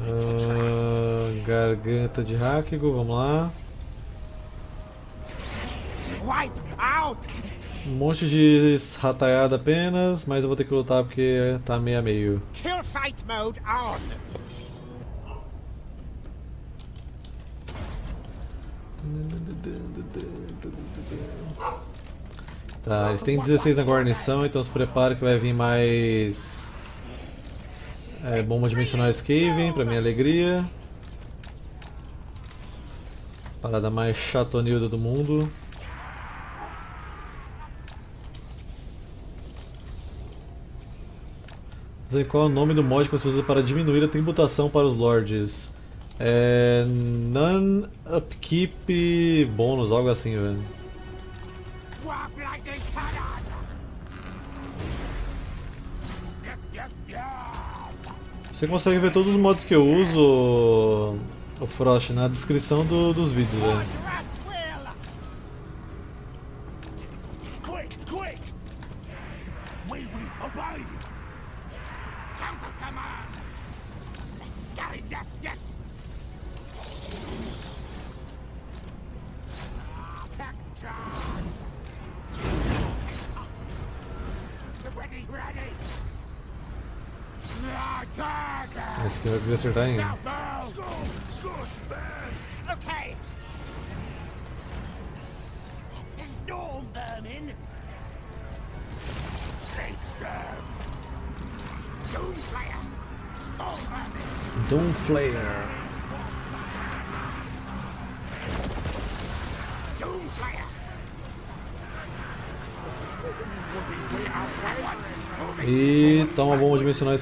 Speaker 1: Ah, garganta de Hakigo, vamos lá. Um monte de rataiada apenas, mas eu vou ter que lutar porque tá meio a meio.
Speaker 3: Kill fight mode on.
Speaker 1: Tá, eles têm 16 na guarnição, então se prepara que vai vir mais é, bomba dimensional Skaven, pra minha alegria. Parada mais chatonilda do mundo. Qual é o nome do mod que você usa para diminuir a tributação para os lords? É. None Upkeep Bônus, algo assim, velho. Você consegue ver todos os mods que eu uso, o Frost, na descrição do- dos vídeos, velho.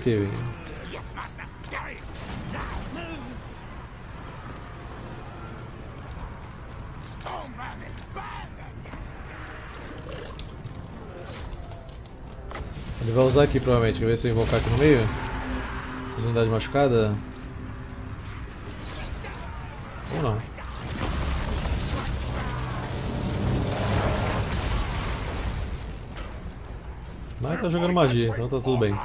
Speaker 3: Burn them.
Speaker 1: Ele vai usar aqui provavelmente, quer ver se eu invocar aqui no meio? Essas unidades machucadas? Ou não? Mas tá jogando magia, então tá tudo bem.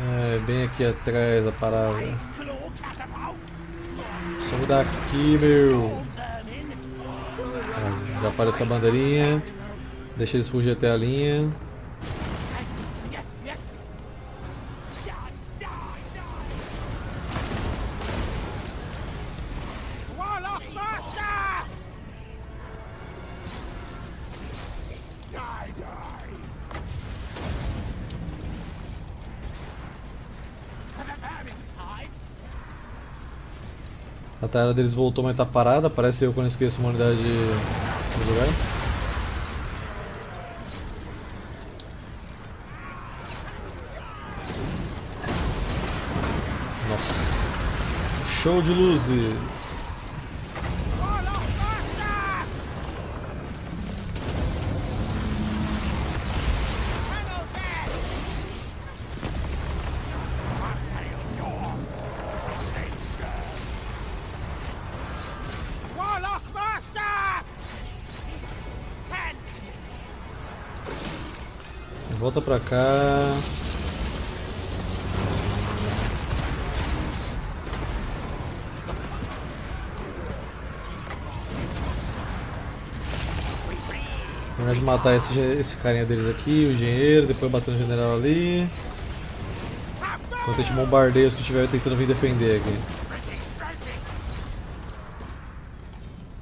Speaker 1: É bem aqui atrás a parada. Some daqui, meu. Ah, Já apareceu a bandeirinha. Deixa eles fugir até a linha. A tela deles voltou, mas tá parada. Parece eu quando esqueço uma unidade no lugar. Nossa. Show de luzes. Pra cá. Terminar de matar esse, esse carinha deles aqui, o engenheiro, depois bater no general ali. Enquanto a gente bombardeia os que estiverem tentando vir defender aqui.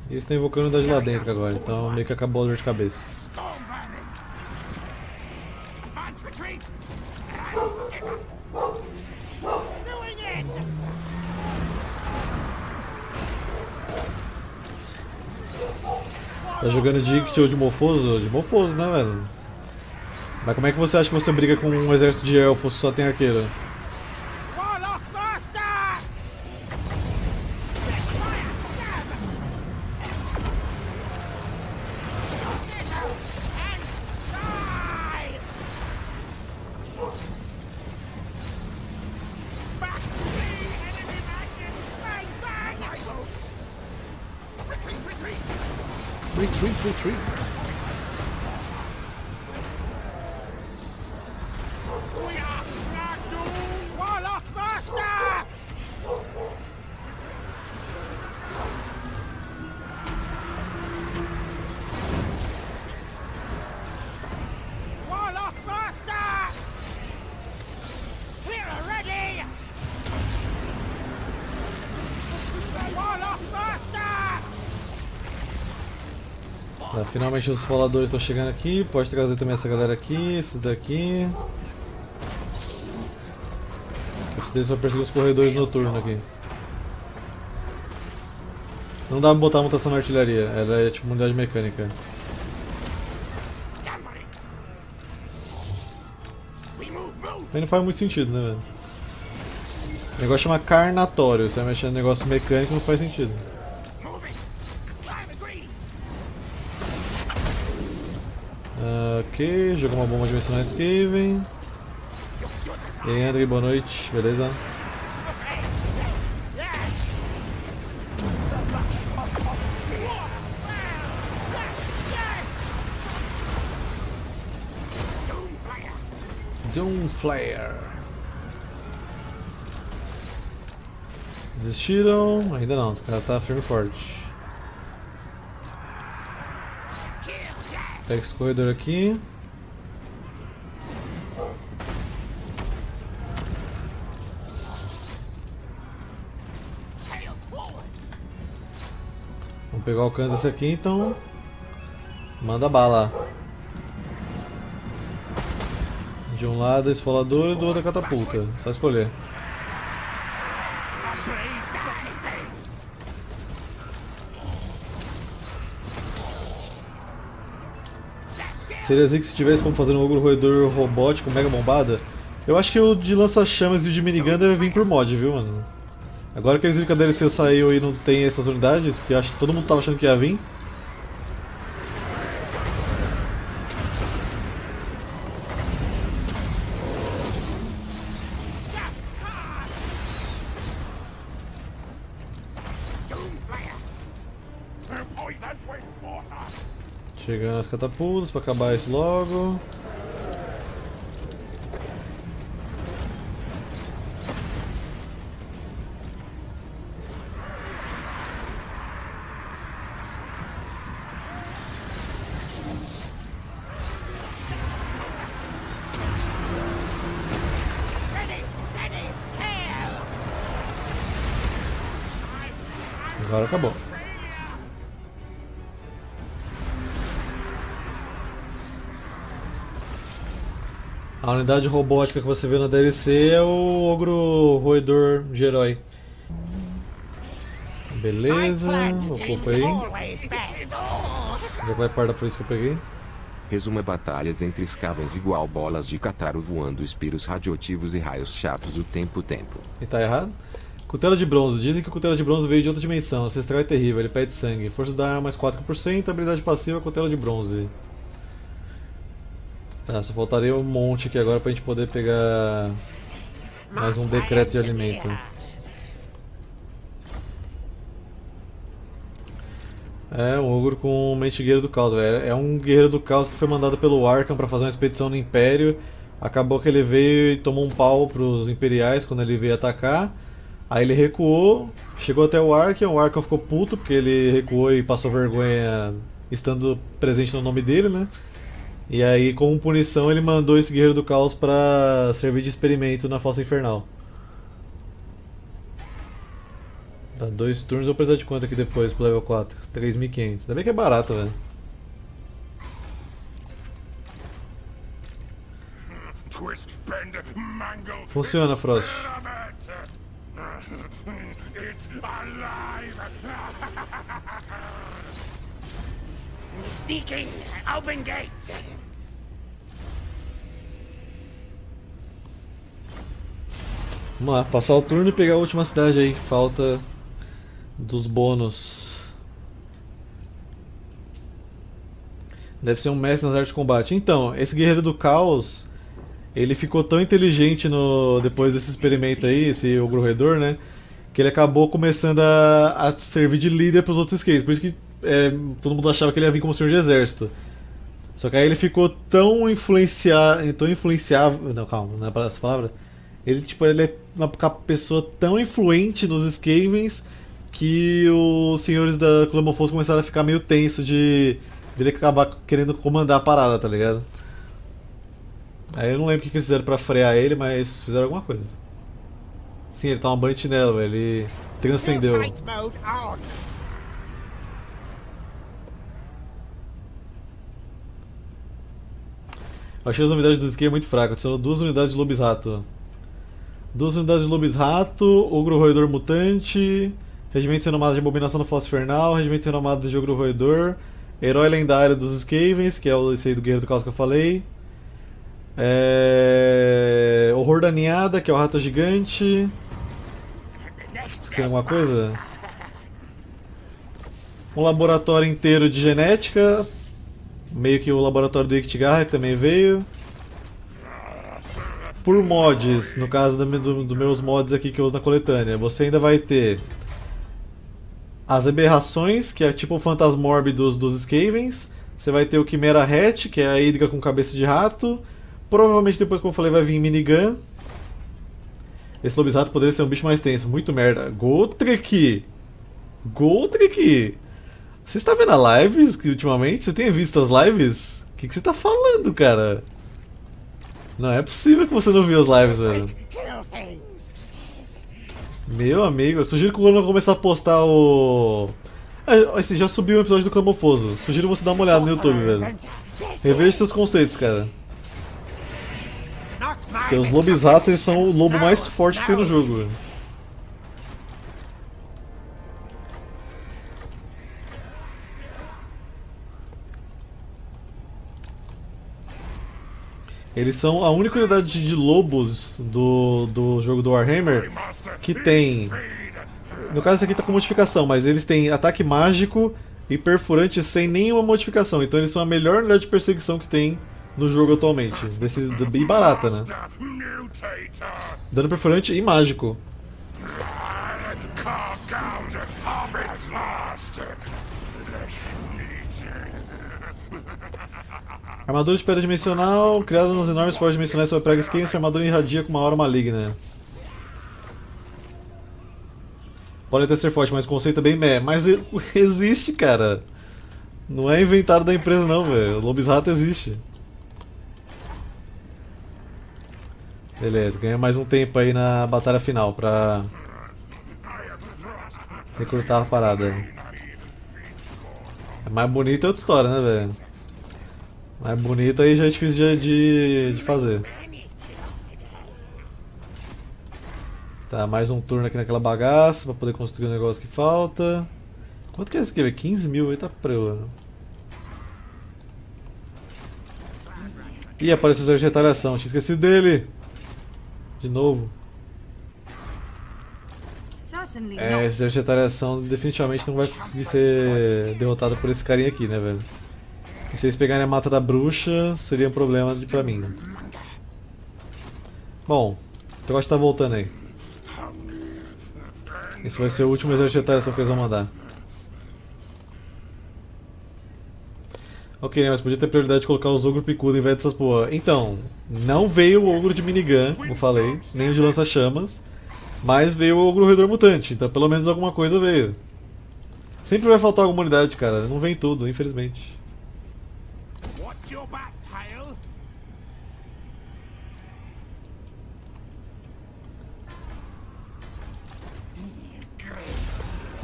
Speaker 1: E eles estão invocando unidade lá dentro agora, então meio que acabou a dor de cabeça. Jogando de Ict ou de Mofoso? De Mofoso, né, velho? Mas como é que você acha que você briga com um exército de elfos só tem arqueiro? Finalmente os faladores estão chegando aqui. Pode trazer também essa galera aqui, esses daqui. Esses deles só perseguir os corredores noturnos aqui. Não dá pra botar mutação na artilharia, ela é tipo unidade mecânica. Aí não faz muito sentido, né, velho? O negócio chama carnatório, você vai mexer no negócio mecânico não faz sentido. Ok, jogou uma bomba dimensional Skaven. E aí, André, boa noite, beleza?
Speaker 3: Doom!
Speaker 1: Doomflare. Desistiram? Ainda não, os caras tá firme e forte.
Speaker 3: Kill! Yes!
Speaker 1: Pega esse corredor aqui. Vamos pegar o desse aqui, então. Manda bala. De um lado a e do outro a catapulta. Só escolher. Seria assim que se tivesse como fazer um ogro roedor robótico mega bombada. Eu acho que o de lança-chamas e o de minigun deve vir por mod, viu, mano? Agora que eles viram que a DLC saiu e não tem essas unidades, que acho que todo mundo tava achando que ia vir. As catapultas pra acabar isso logo. Unidade robótica que você vê na DLC é o ogro roedor de herói. Beleza, ocupa aí. Já vai par da polícia que eu peguei.
Speaker 4: Resuma batalhas entre escavens igual bolas de cataro voando espiros radioativos e raios chatos o tempo tempo.
Speaker 1: E tá errado. Cutelo de bronze. Dizem que o cutelo de bronze veio de outra dimensão. Ancestral é terrível, ele pede sangue. Força da arma mais 4%, habilidade passiva, cutelo de bronze. Tá, só faltaria um monte aqui agora pra gente poder pegar mais um decreto de alimento. É, um ogro com mente guerreiro do caos. É, é um guerreiro do caos que foi mandado pelo Arkham pra fazer uma expedição no Império. Acabou que ele veio e tomou um pau pros Imperiais quando ele veio atacar. Aí ele recuou, chegou até o Arkham, o Arkham ficou puto porque ele recuou e passou vergonha estando presente no nome dele, né? E aí, como punição, ele mandou esse Guerreiro do Caos pra servir de experimento na Fossa Infernal. Dá dois turnos, eu vou precisar de quanto aqui depois pro level 4? 3.500. Ainda bem que é barato, velho. Funciona, Frost.
Speaker 3: Open gates!
Speaker 1: Vamos lá, passar o turno e pegar a última cidade aí que falta dos bônus. Deve ser um mestre nas artes de combate. Então, esse guerreiro do caos, ele ficou tão inteligente no depois desse experimento aí, esse ogro roedor, né? Que ele acabou começando a, a servir de líder para os outros skates. Por isso que é, todo mundo achava que ele ia vir como senhor de exército. Só que aí ele ficou tão influenciado, tão influenciável, não, calma, não é essa palavra. Ele tipo, ele é uma pessoa tão influente nos Skavens que os senhores da Clamofos começaram a ficar meio tenso de dele acabar querendo comandar a parada, tá ligado? Aí eu não lembro o que eles fizeram pra frear ele, mas fizeram alguma coisa. Sim, ele toma banho de chinelo, ele transcendeu.
Speaker 3: Fight mode on!
Speaker 1: Eu achei as unidades do Ski muito fracas, adicionou duas unidades de Lobis Rato. Duas unidades de Lobis Rato, Ogro Roedor Mutante, Regimento Renomado de Abominação do Fosso Infernal, Regimento Renomado de Ogro Roedor, Herói Lendário dos Skavens, que é esse aí do Guerreiro do Caos que eu falei. É... Horror da Ninhada, que é o Rato Gigante. Esqueci alguma coisa? Um laboratório inteiro de genética. Meio que o laboratório do Iktigarra, que também veio. Por mods, no caso dos do, do meus mods aqui que eu uso na coletânea, você ainda vai ter as aberrações, que é tipo o Phantasmorb dos, dos Skavens. Você vai ter o Chimera Hat, que é a hídrica com cabeça de rato. Provavelmente depois, como eu falei, vai vir Minigun. Esse Lobisrato poderia ser um bicho mais tenso. Muito merda. Goltrek! Goltrek! Você está vendo a lives que ultimamente? Você tem visto as lives? O que, que você está falando, cara? Não é possível que você não viu as lives, velho. Meu amigo, eu sugiro que quando eu começar a postar o. Ah, já subiu o episódio do Clamofoso. Sugiro você dar uma olhada no YouTube, velho. Reveja seus conceitos, cara. Porque os lobisratos são o lobo mais forte que tem no jogo. velho. Eles são a única unidade de lobos do, do jogo do Warhammer que tem. No caso, esse aqui tá com modificação, mas eles têm ataque mágico e perfurante sem nenhuma modificação. Então eles são a melhor unidade de perseguição que tem no jogo atualmente. Desse, bem barata, né? Dano perfurante e mágico. Armadura de pedra dimensional, criada nos enormes forjas dimensionais sobre esquerda, essa armadura irradia com uma aura maligna. Pode até ser forte, mas o conceito é bem meh. Mas existe, cara. Não é inventado da empresa não, velho. O Lobisrato existe. Beleza, ganha mais um tempo aí na batalha final pra recrutar a parada. É mais bonita é outra história, né, velho? Mais bonita aí já é difícil de, de, fazer. Tá, mais um turno aqui naquela bagaça pra poder construir o negócio que falta. Quanto que é isso aqui, velho? 15 mil, eita prela. Ih, apareceu o exército de retaliação, tinha esquecido dele! De novo. É, esse exército de retaliação definitivamente não vai conseguir ser derrotado por esse carinha aqui, né, velho? E se eles pegarem a mata da bruxa, seria um problema de, pra mim. Bom, o negócio tá voltando aí. Esse vai ser o último exército que eles vão mandar. Ok, né, mas podia ter prioridade de colocar os ogro picudo em vez dessas porra. Então, não veio o ogro de minigun, como falei, nem o de lança-chamas, mas veio o ogro roedor mutante, então pelo menos alguma coisa veio. Sempre vai faltar alguma unidade, cara, não vem tudo, infelizmente.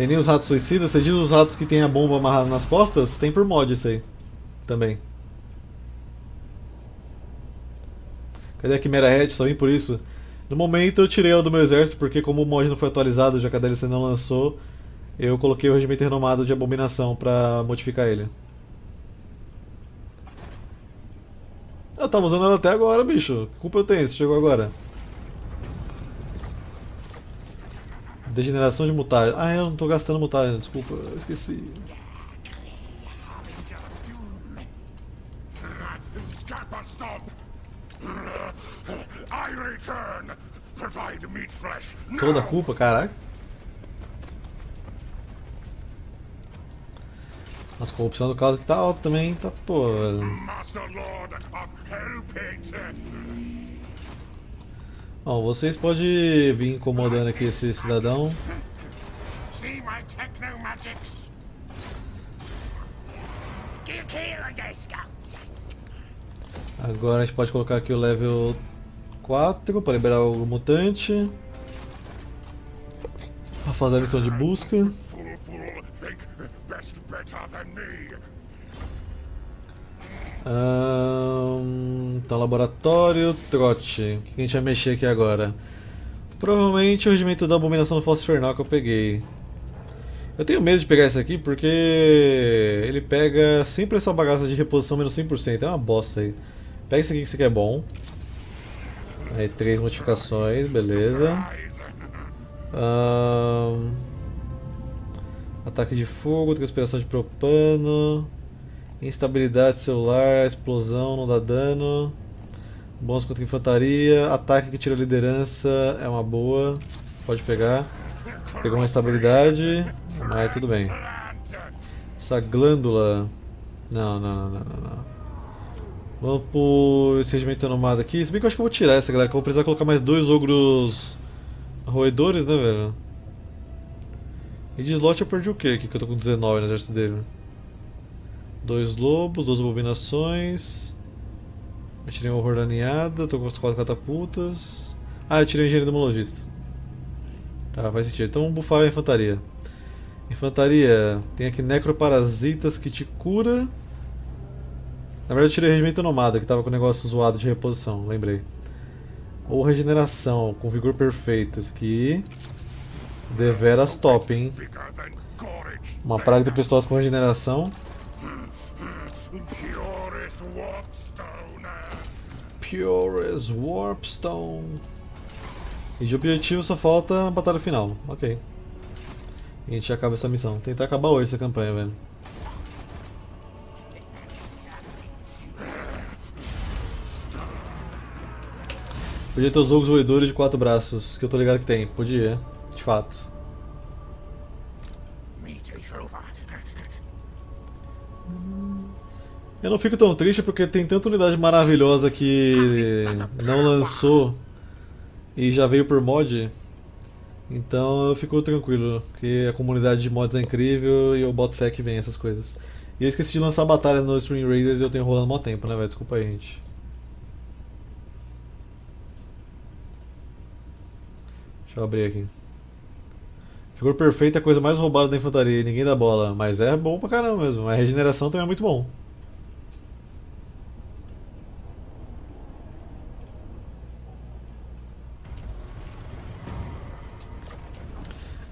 Speaker 1: Tem nem os ratos suicidas, você diz os ratos que tem a bomba amarrada nas costas? Tem por mod isso aí. Também. Cadê a Chimera Head? Só vim por isso. No momento eu tirei ela do meu exército, porque como o mod não foi atualizado, já que a DLC não lançou, eu coloquei o regimento renomado de abominação pra modificar ele. Eu tava usando ela até agora, bicho. Que culpa eu tenho chegou agora? Degeneração de mutagem. Ah, eu não tô gastando mutagem, desculpa, esqueci. Toda a culpa, caraca. Mas corrupção do caso que tá alta também, tá pô.
Speaker 3: Master Lord of Hellpit!
Speaker 1: Bom, vocês podem vir incomodando aqui esse cidadão. Agora a gente pode colocar aqui o level 4 para liberar o mutante. Pra fazer a missão de busca.
Speaker 3: Think better than me!
Speaker 1: Ahn, então, laboratório, trote. O que a gente vai mexer aqui agora? Provavelmente o regimento da abominação do Fósforo Infernal que eu peguei. Eu tenho medo de pegar esse aqui porque ele pega sempre essa bagaça de reposição menos 100%. É uma bosta aí. Pega esse aqui que esse aqui é bom. Aí, três modificações, beleza. Ahn, ataque de fogo, transpiração de propano, instabilidade celular, explosão não dá dano, bônus contra infantaria, ataque que tira liderança é uma boa, pode pegar. Pegou uma instabilidade, mas tudo bem. Essa glândula. Não, não, não, não, não, não. Vamos pro esse regimento nomado aqui. Se bem que eu acho que eu vou tirar essa galera, que eu vou precisar colocar mais dois ogros roedores, né, velho? E de slot eu perdi o que aqui? Que eu tô com 19 no exército dele. Dois lobos, duas abominações. Eu tirei um horror da ninhada, tô com as quatro catapultas. Ah, eu tirei o engenheiro demologista. Tá, faz sentido. Então vamos buffar a infantaria. Infantaria, tem aqui necroparasitas que te cura. Na verdade eu tirei o regimento nomada, que tava com o negócio zoado de reposição, lembrei. Ou regeneração, com vigor perfeito. Esse aqui. Deveras top, hein? Uma praga de pessoas com regeneração.
Speaker 3: Purest Warpstone.
Speaker 1: E de objetivo só falta a batalha final. Ok. E a gente acaba essa missão. Tentar acabar hoje essa campanha, velho. Podia ter os ogros roedores de quatro braços, que eu tô ligado que tem. Podia, de fato. Eu não fico tão triste porque tem tanta unidade maravilhosa que não lançou e já veio por mod. Então eu fico tranquilo, porque a comunidade de mods é incrível e eu boto fé que vem essas coisas. E eu esqueci de lançar a batalha no Stream Raiders e eu tenho rolando mó tempo, né, velho? Desculpa aí, gente. Deixa eu abrir aqui. Figura perfeita é a coisa mais roubada da infantaria ninguém dá bola. Mas é bom pra caramba mesmo. A regeneração também é muito bom.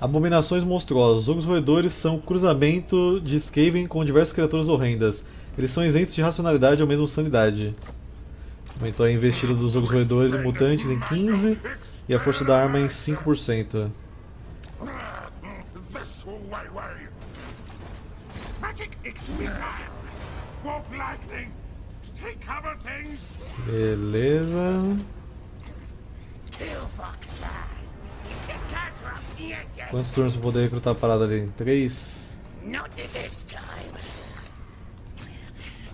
Speaker 1: Abominações monstruosas. Os roedores são cruzamento de Skaven com diversas criaturas horrendas. Eles são isentos de racionalidade ou mesmo sanidade. Aumentou a investida dos ogros roedores e mutantes em 15% e a força da arma em 5%.
Speaker 2: This
Speaker 1: Quantos turnos pra poder recrutar a parada ali? 3.
Speaker 3: Not this time.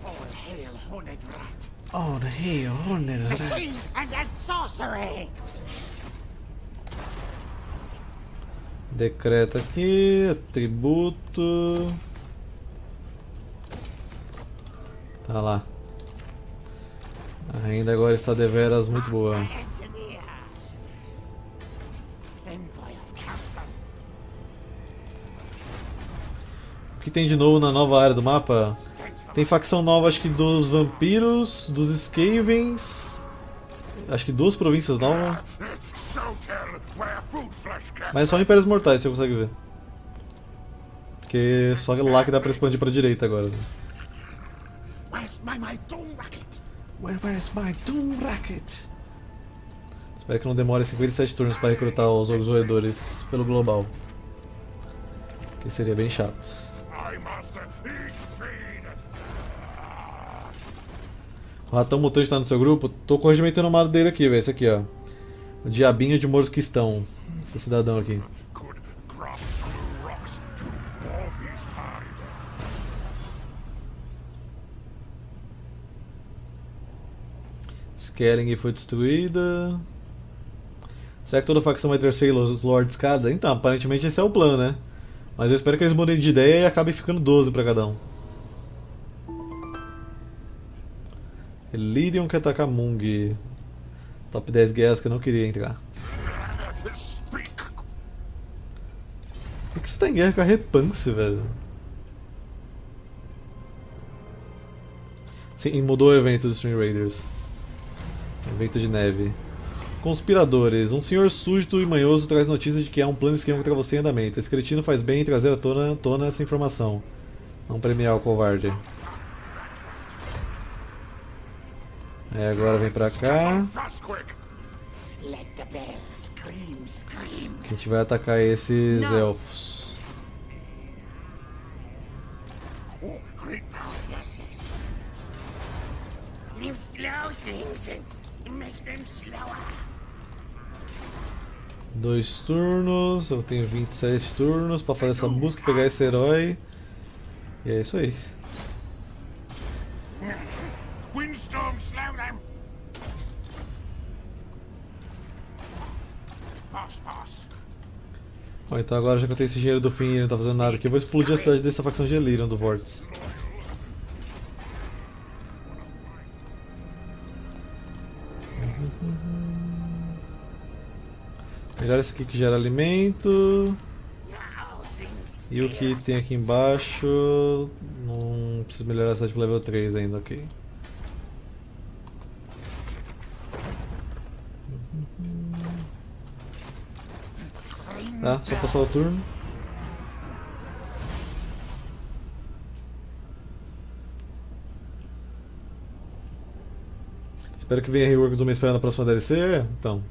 Speaker 3: All hail horned rat.
Speaker 1: Oh,
Speaker 3: Machines and then sorcery.
Speaker 1: Decreta aqui, atributo. Tá lá. Ainda agora está deveras muito boa. Que tem de novo na nova área do mapa? Tem facção nova, acho que dos vampiros, dos Skavens. Acho que duas províncias novas. Mas é só Impérios Mortais você consegue ver. Porque só lá que dá pra expandir pra direita agora.
Speaker 3: Where's my my doom racket?
Speaker 1: Where, where's my Doom Racket? Espero que não demore 57 turnos para recrutar os ogros roedores pelo global. Que seria bem chato. Ratão mutante tá no seu grupo? Tô com o renomado dele aqui, velho. Esse aqui, ó. O diabinho de Mosquistão. Esse cidadão aqui. Skelling foi destruída. Será que toda facção vai ter seis Lords cada? Então, aparentemente esse é o plano, né? Mas eu espero que eles mudem de ideia e acabem ficando 12 pra cada um. Elirion quer atacar Mung. Top 10 guerras que eu não queria entrar. Por que você tá em guerra com a Repance, velho? Sim, mudou o evento dos Stream Raiders. Evento de neve. Conspiradores. Um senhor súdito e manhoso traz notícias de que há um plano esquema contra você em andamento. Esse cretino faz bem em trazer à tona, tona essa informação. Não premiar o covarde. É, agora vem pra cá. A gente vai atacar esses elfos.
Speaker 3: You slow things and make them slower.
Speaker 1: Dois turnos, eu tenho 27 turnos pra fazer essa busca, pegar esse herói. E é isso aí.
Speaker 2: Windstorm, slow them. Pass, pass.
Speaker 1: Bom, então agora já que eu tenho esse dinheiro do fim e ele não tá fazendo nada aqui, eu vou explodir a cidade dessa facção de Elirion do Vortex. Melhor esse aqui que gera alimento. E o que tem aqui embaixo. Não preciso melhorar a cidade pro level 3 ainda, ok. Tá, só passar o turno. Espero que venha rework do mês esperando a próxima DLC. Então,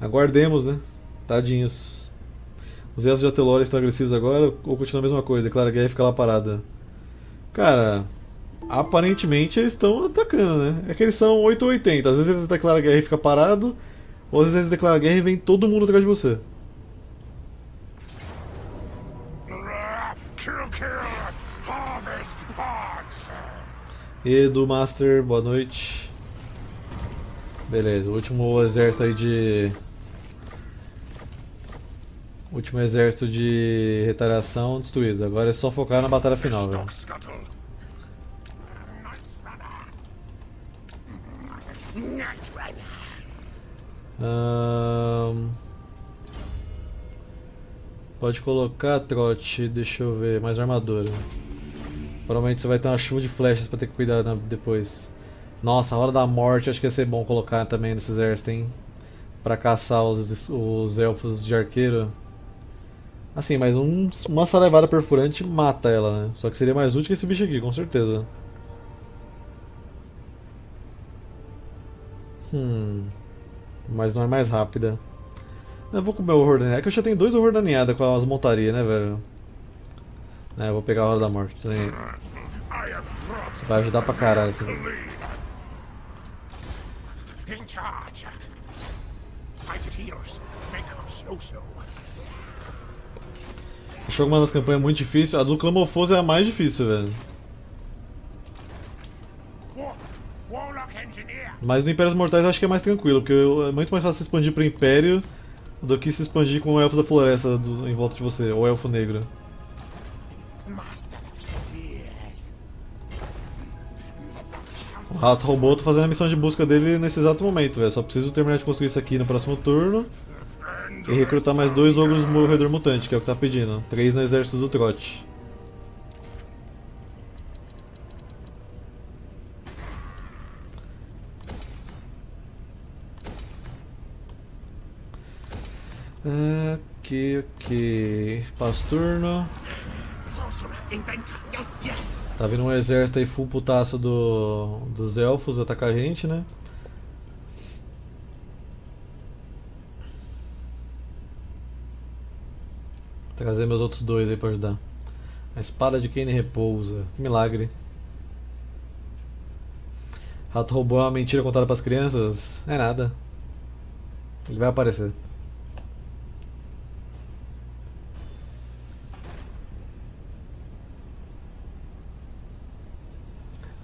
Speaker 1: aguardemos, né? Tadinhos. Os elfos de Atelora estão agressivos agora ou continua a mesma coisa? Declara guerra e fica lá parada. Cara, aparentemente eles estão atacando, né? É que eles são 8 ou 80. Às vezes eles declaram guerra e fica parado, ou às vezes eles declaram guerra e vem todo mundo atrás de você.
Speaker 2: Pods.
Speaker 1: Edu Master, boa noite. Beleza, o último exército aí de. Último exército de retaliação destruído. Agora é só focar na batalha final, velho. Ahn, Pode colocar trote, deixa eu ver, mais armadura. Provavelmente você vai ter uma chuva de flechas pra ter que cuidar depois. Nossa, a hora da morte acho que ia ser bom colocar também nesse exército, hein? Pra caçar os, os elfos de arqueiro. Assim, mas um, uma saraivada perfurante mata ela, né? Só que seria mais útil que esse bicho aqui, com certeza. Hum. Mas não é mais rápida. Eu vou comer o horror da. É que eu já tenho dois horror da com as montarias, né, velho? É, eu vou pegar a hora da morte.
Speaker 2: brought
Speaker 1: Vai ajudar pra caralho esse
Speaker 2: to
Speaker 1: Achou uma das campanhas muito difícil. A do Clamofoso é a mais difícil, velho. Mas no Impérios Mortais eu acho que é mais tranquilo, porque é muito mais fácil se expandir pro Império do que se expandir com o Elfo da Floresta do- em volta de você, ou Elfo Negro. O Rato Robô, tô fazendo a missão de busca dele nesse exato momento, velho. Só preciso terminar de construir isso aqui no próximo turno. E recrutar mais dois ogros morredor mutante, que é o que tá pedindo. Três no exército do trote. Ok, ok. Passo turno.
Speaker 2: Sorcerer. Inventor. Yes, yes.
Speaker 1: Tá vindo um exército aí full putaço do, dos elfos atacar a gente, né? Trazer meus outros dois aí pra ajudar. A espada de Kane repousa. Que milagre. Rato roubou uma mentira contada pras crianças? É nada. Ele vai aparecer.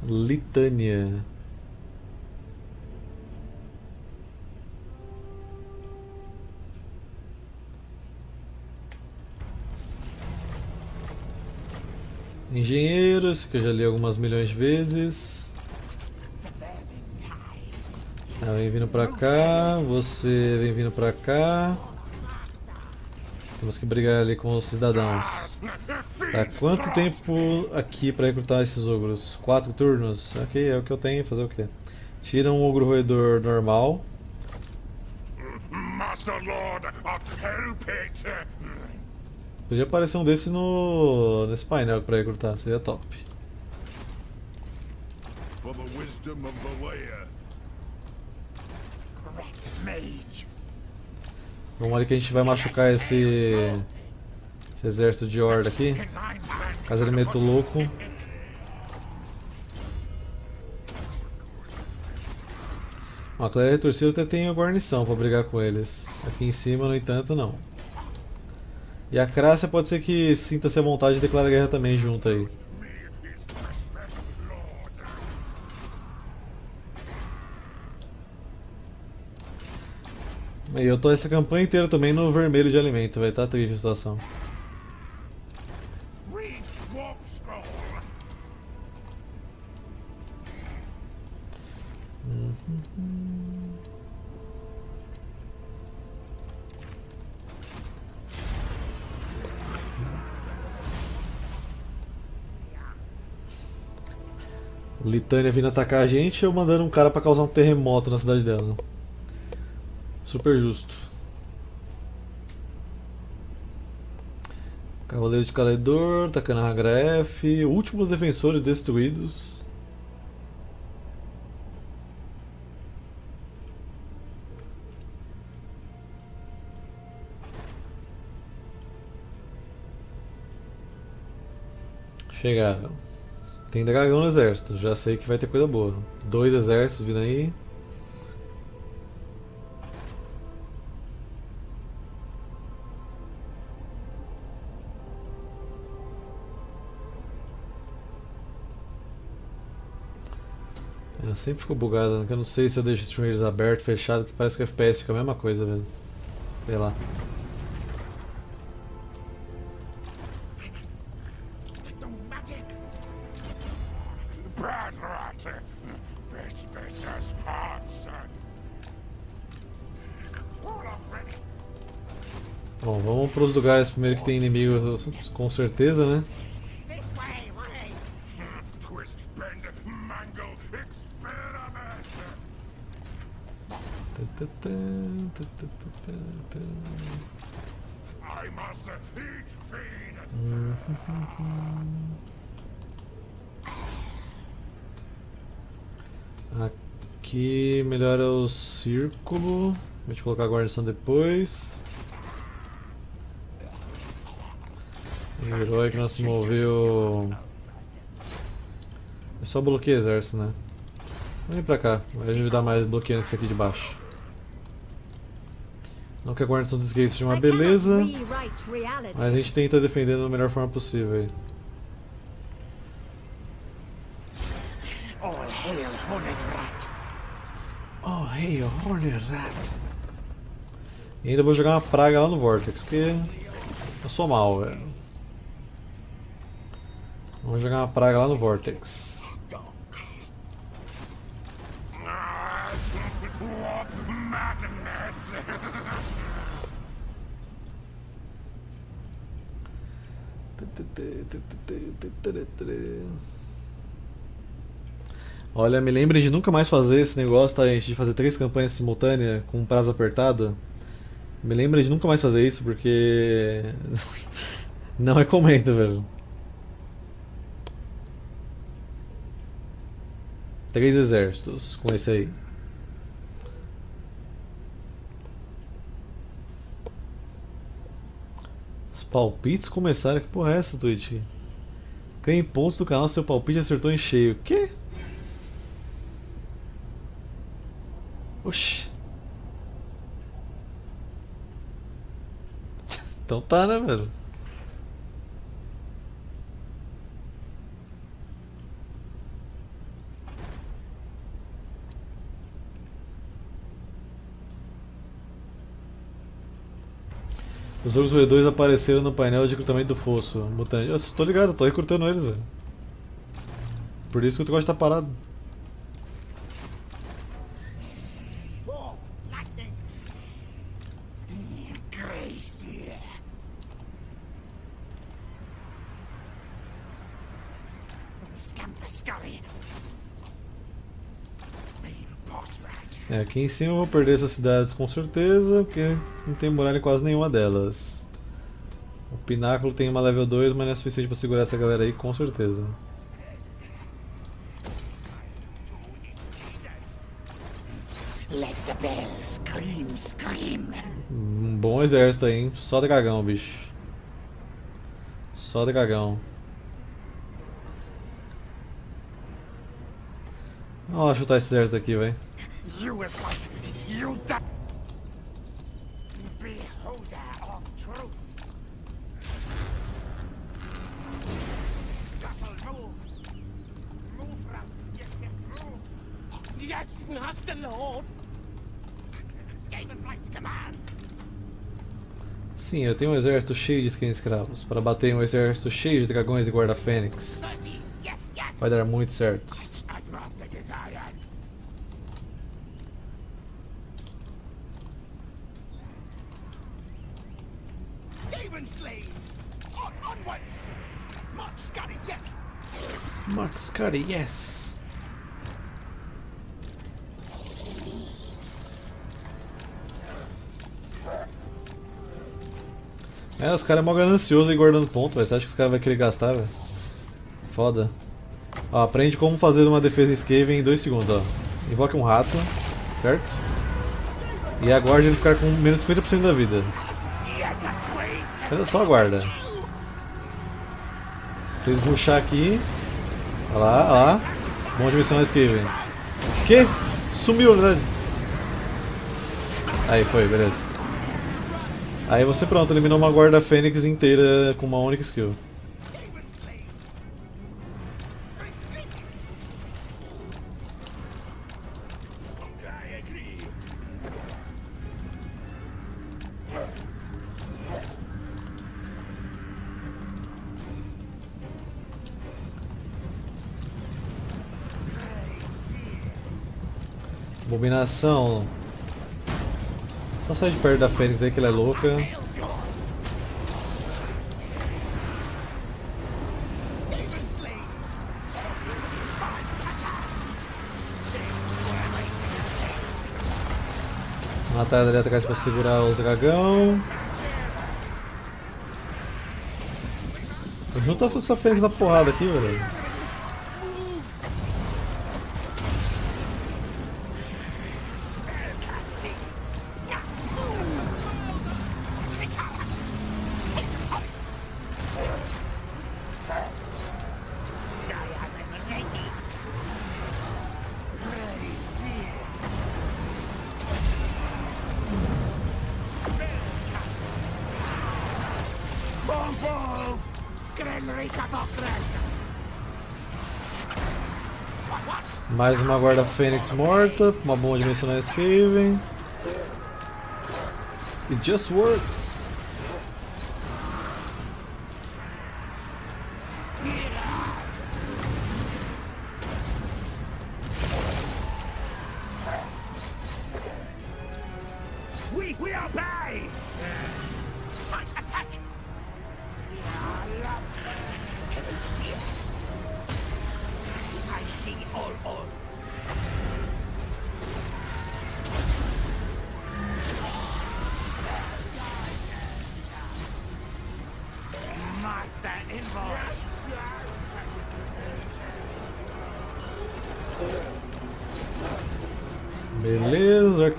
Speaker 1: Litânia. Engenheiro, esse que eu já li algumas milhões de vezes. Tá, vem vindo pra cá, você vem vindo pra cá. Temos que brigar ali com os cidadãos. Tá, quanto tempo aqui pra recrutar esses ogros? Quatro turnos? Ok, é o que eu tenho, fazer o quê? Tira um ogro roedor normal.
Speaker 2: Master Lord of.
Speaker 1: Podia aparecer um desse no nesse painel pra recrutar, seria top.
Speaker 3: For the wisdom of.
Speaker 2: Red Mage.
Speaker 1: Vamos ali que a gente vai machucar esse, esse exército de horda aqui. Caso ele meta o louco. Ó, a Clériga Retorcida até tem guarnição pra brigar com eles. Aqui em cima, no entanto, não. E a Crácia pode ser que sinta-se à vontade e declara guerra também junto aí. E eu tô essa campanha inteira também no vermelho de alimento, vai estar tá triste a situação. Litânia vindo atacar a gente eu mandando um cara pra causar um terremoto na cidade dela. Super justo. Cavaleiro de Caledor, atacando a Regra F. Últimos defensores destruídos. Chegaram. Tem dragão no exército, já sei que vai ter coisa boa. Dois exércitos vindo aí. Eu sempre fico bugado, né? eu não sei se eu deixo os streamers aberto, fechado, que parece que o FPS fica a mesma coisa, velho. Sei lá. Bom, vamos para os lugares primeiro que tem inimigos, com certeza, né? Aqui melhora o círculo. A gente colocar a guarnição depois. O herói que não se moveu. É só bloquear exército, né? Vamos vir pra cá, vai ajudar mais bloqueando esse aqui de baixo. Não que a guarnição dos gates seja uma beleza, mas a gente tenta defender da melhor forma possível aí.
Speaker 3: All hail, horned rat.
Speaker 1: Oh, hey, Hornet Rat. E ainda vou jogar uma praga lá no Vortex, porque eu sou mal, velho. Vamos jogar uma praga lá no Vortex. Olha, me lembrem de nunca mais fazer esse negócio, tá, gente? De fazer três campanhas simultâneas com um prazo apertado. Me lembrem de nunca mais fazer isso, porque. Não recomendo, velho. Três exércitos com esse aí. Os palpites começaram. Que porra é essa, Twitch? Ganhe pontos do canal, seu palpite acertou em cheio. Que? Oxi. Então tá, né, velho? Os outros roedores apareceram no painel de recrutamento do fosso. Mutante. Eu tô ligado, tô recrutando eles, velho. Por isso que o negócio tá parado. É, aqui em cima eu vou perder essas cidades com certeza, porque não tem muralha em quase nenhuma delas. O Pináculo tem uma level 2, mas não é suficiente pra segurar essa galera aí, com certeza.
Speaker 3: Let the bell scream, scream.
Speaker 1: Um bom exército aí, hein? Só dragão, bicho. Só dragão. Vamos lá chutar esse exército aqui, velho.
Speaker 2: You is what? You die! Beholder of truth! Battle move! Move from! Yes, yes, move! Yes, Master Lord! Skaven Blight's command!
Speaker 1: Sim, eu tenho um exército cheio de skins escravos para bater um exército cheio de dragões e guarda-fênix.
Speaker 3: 30. Yes, yes.
Speaker 1: Vai dar muito certo.
Speaker 3: Master desires.
Speaker 1: É, os caras é mó ganancioso e guardando ponto, velho. Você acha que os caras vão querer gastar, velho? Foda. Ó, aprende como fazer uma defesa Skaven em 2 segundos, ó. Invoque um rato, certo? E aguarde ele ficar com menos 50% da vida. Só aguarda. Eles ruxar aqui. Olha lá, olha lá. Bom na Skaven. Que? Sumiu, né? Aí foi, beleza. Aí você pronto, eliminou uma guarda fênix inteira com uma única skill. Abominação. Não sai de perto da Fênix aí que ela é louca. Matar ali atrás para segurar o dragão. Junta essa Fênix na porrada aqui, velho. Mais uma guarda fênix morta, uma bomba dimensional Skaven. It just works.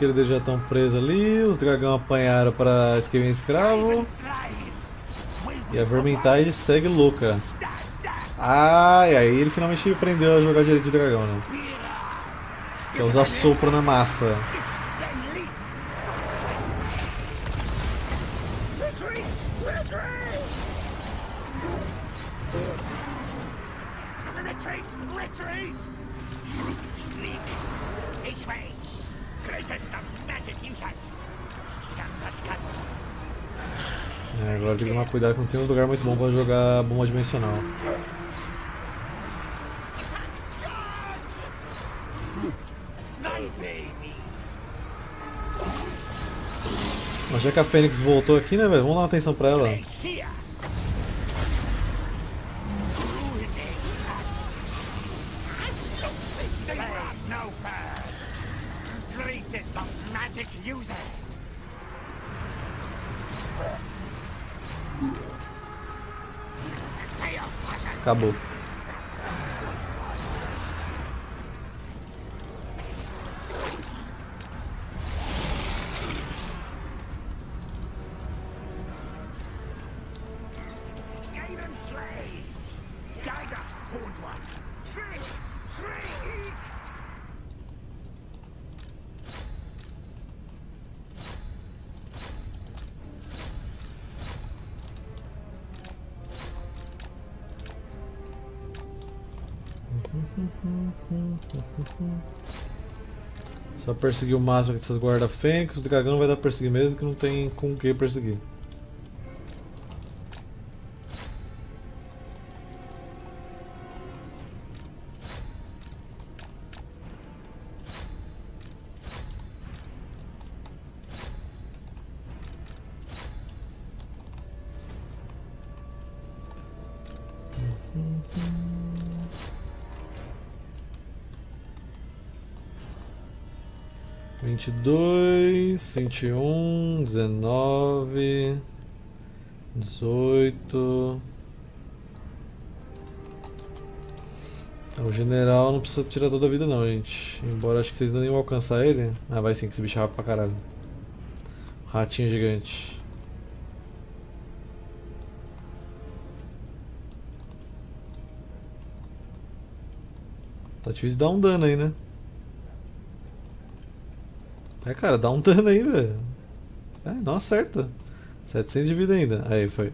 Speaker 1: Arqueiros já estão presos ali, os dragão apanharam para Skaven escravo. E a Vermintide segue louca. E aí ele finalmente aprendeu a jogar direito de dragão, né? Que é usar sopro na massa.
Speaker 3: Retreat! Retreat!
Speaker 1: É, agora tem que tomar cuidado que não tem um lugar muito bom pra jogar bomba dimensional. Mas já que a Fênix voltou aqui, né, velho? Vamos dar uma atenção pra ela. Acabou. Perseguir o máximo dessas guarda fênix, o dragão vai dar perseguir mesmo que não tem com o que perseguir. Vinte e dois, vinte e um, dezenove, dezoito. O general não precisa tirar toda a vida não, gente. Embora acho que vocês não iam alcançar ele. Ah, vai sim, que esse bicho é rápido pra caralho. Ratinho gigante. Tá difícil dar um dano aí, né? É, cara, dá um dano aí, velho. É, não acerta. 700 de vida ainda. Aí, foi.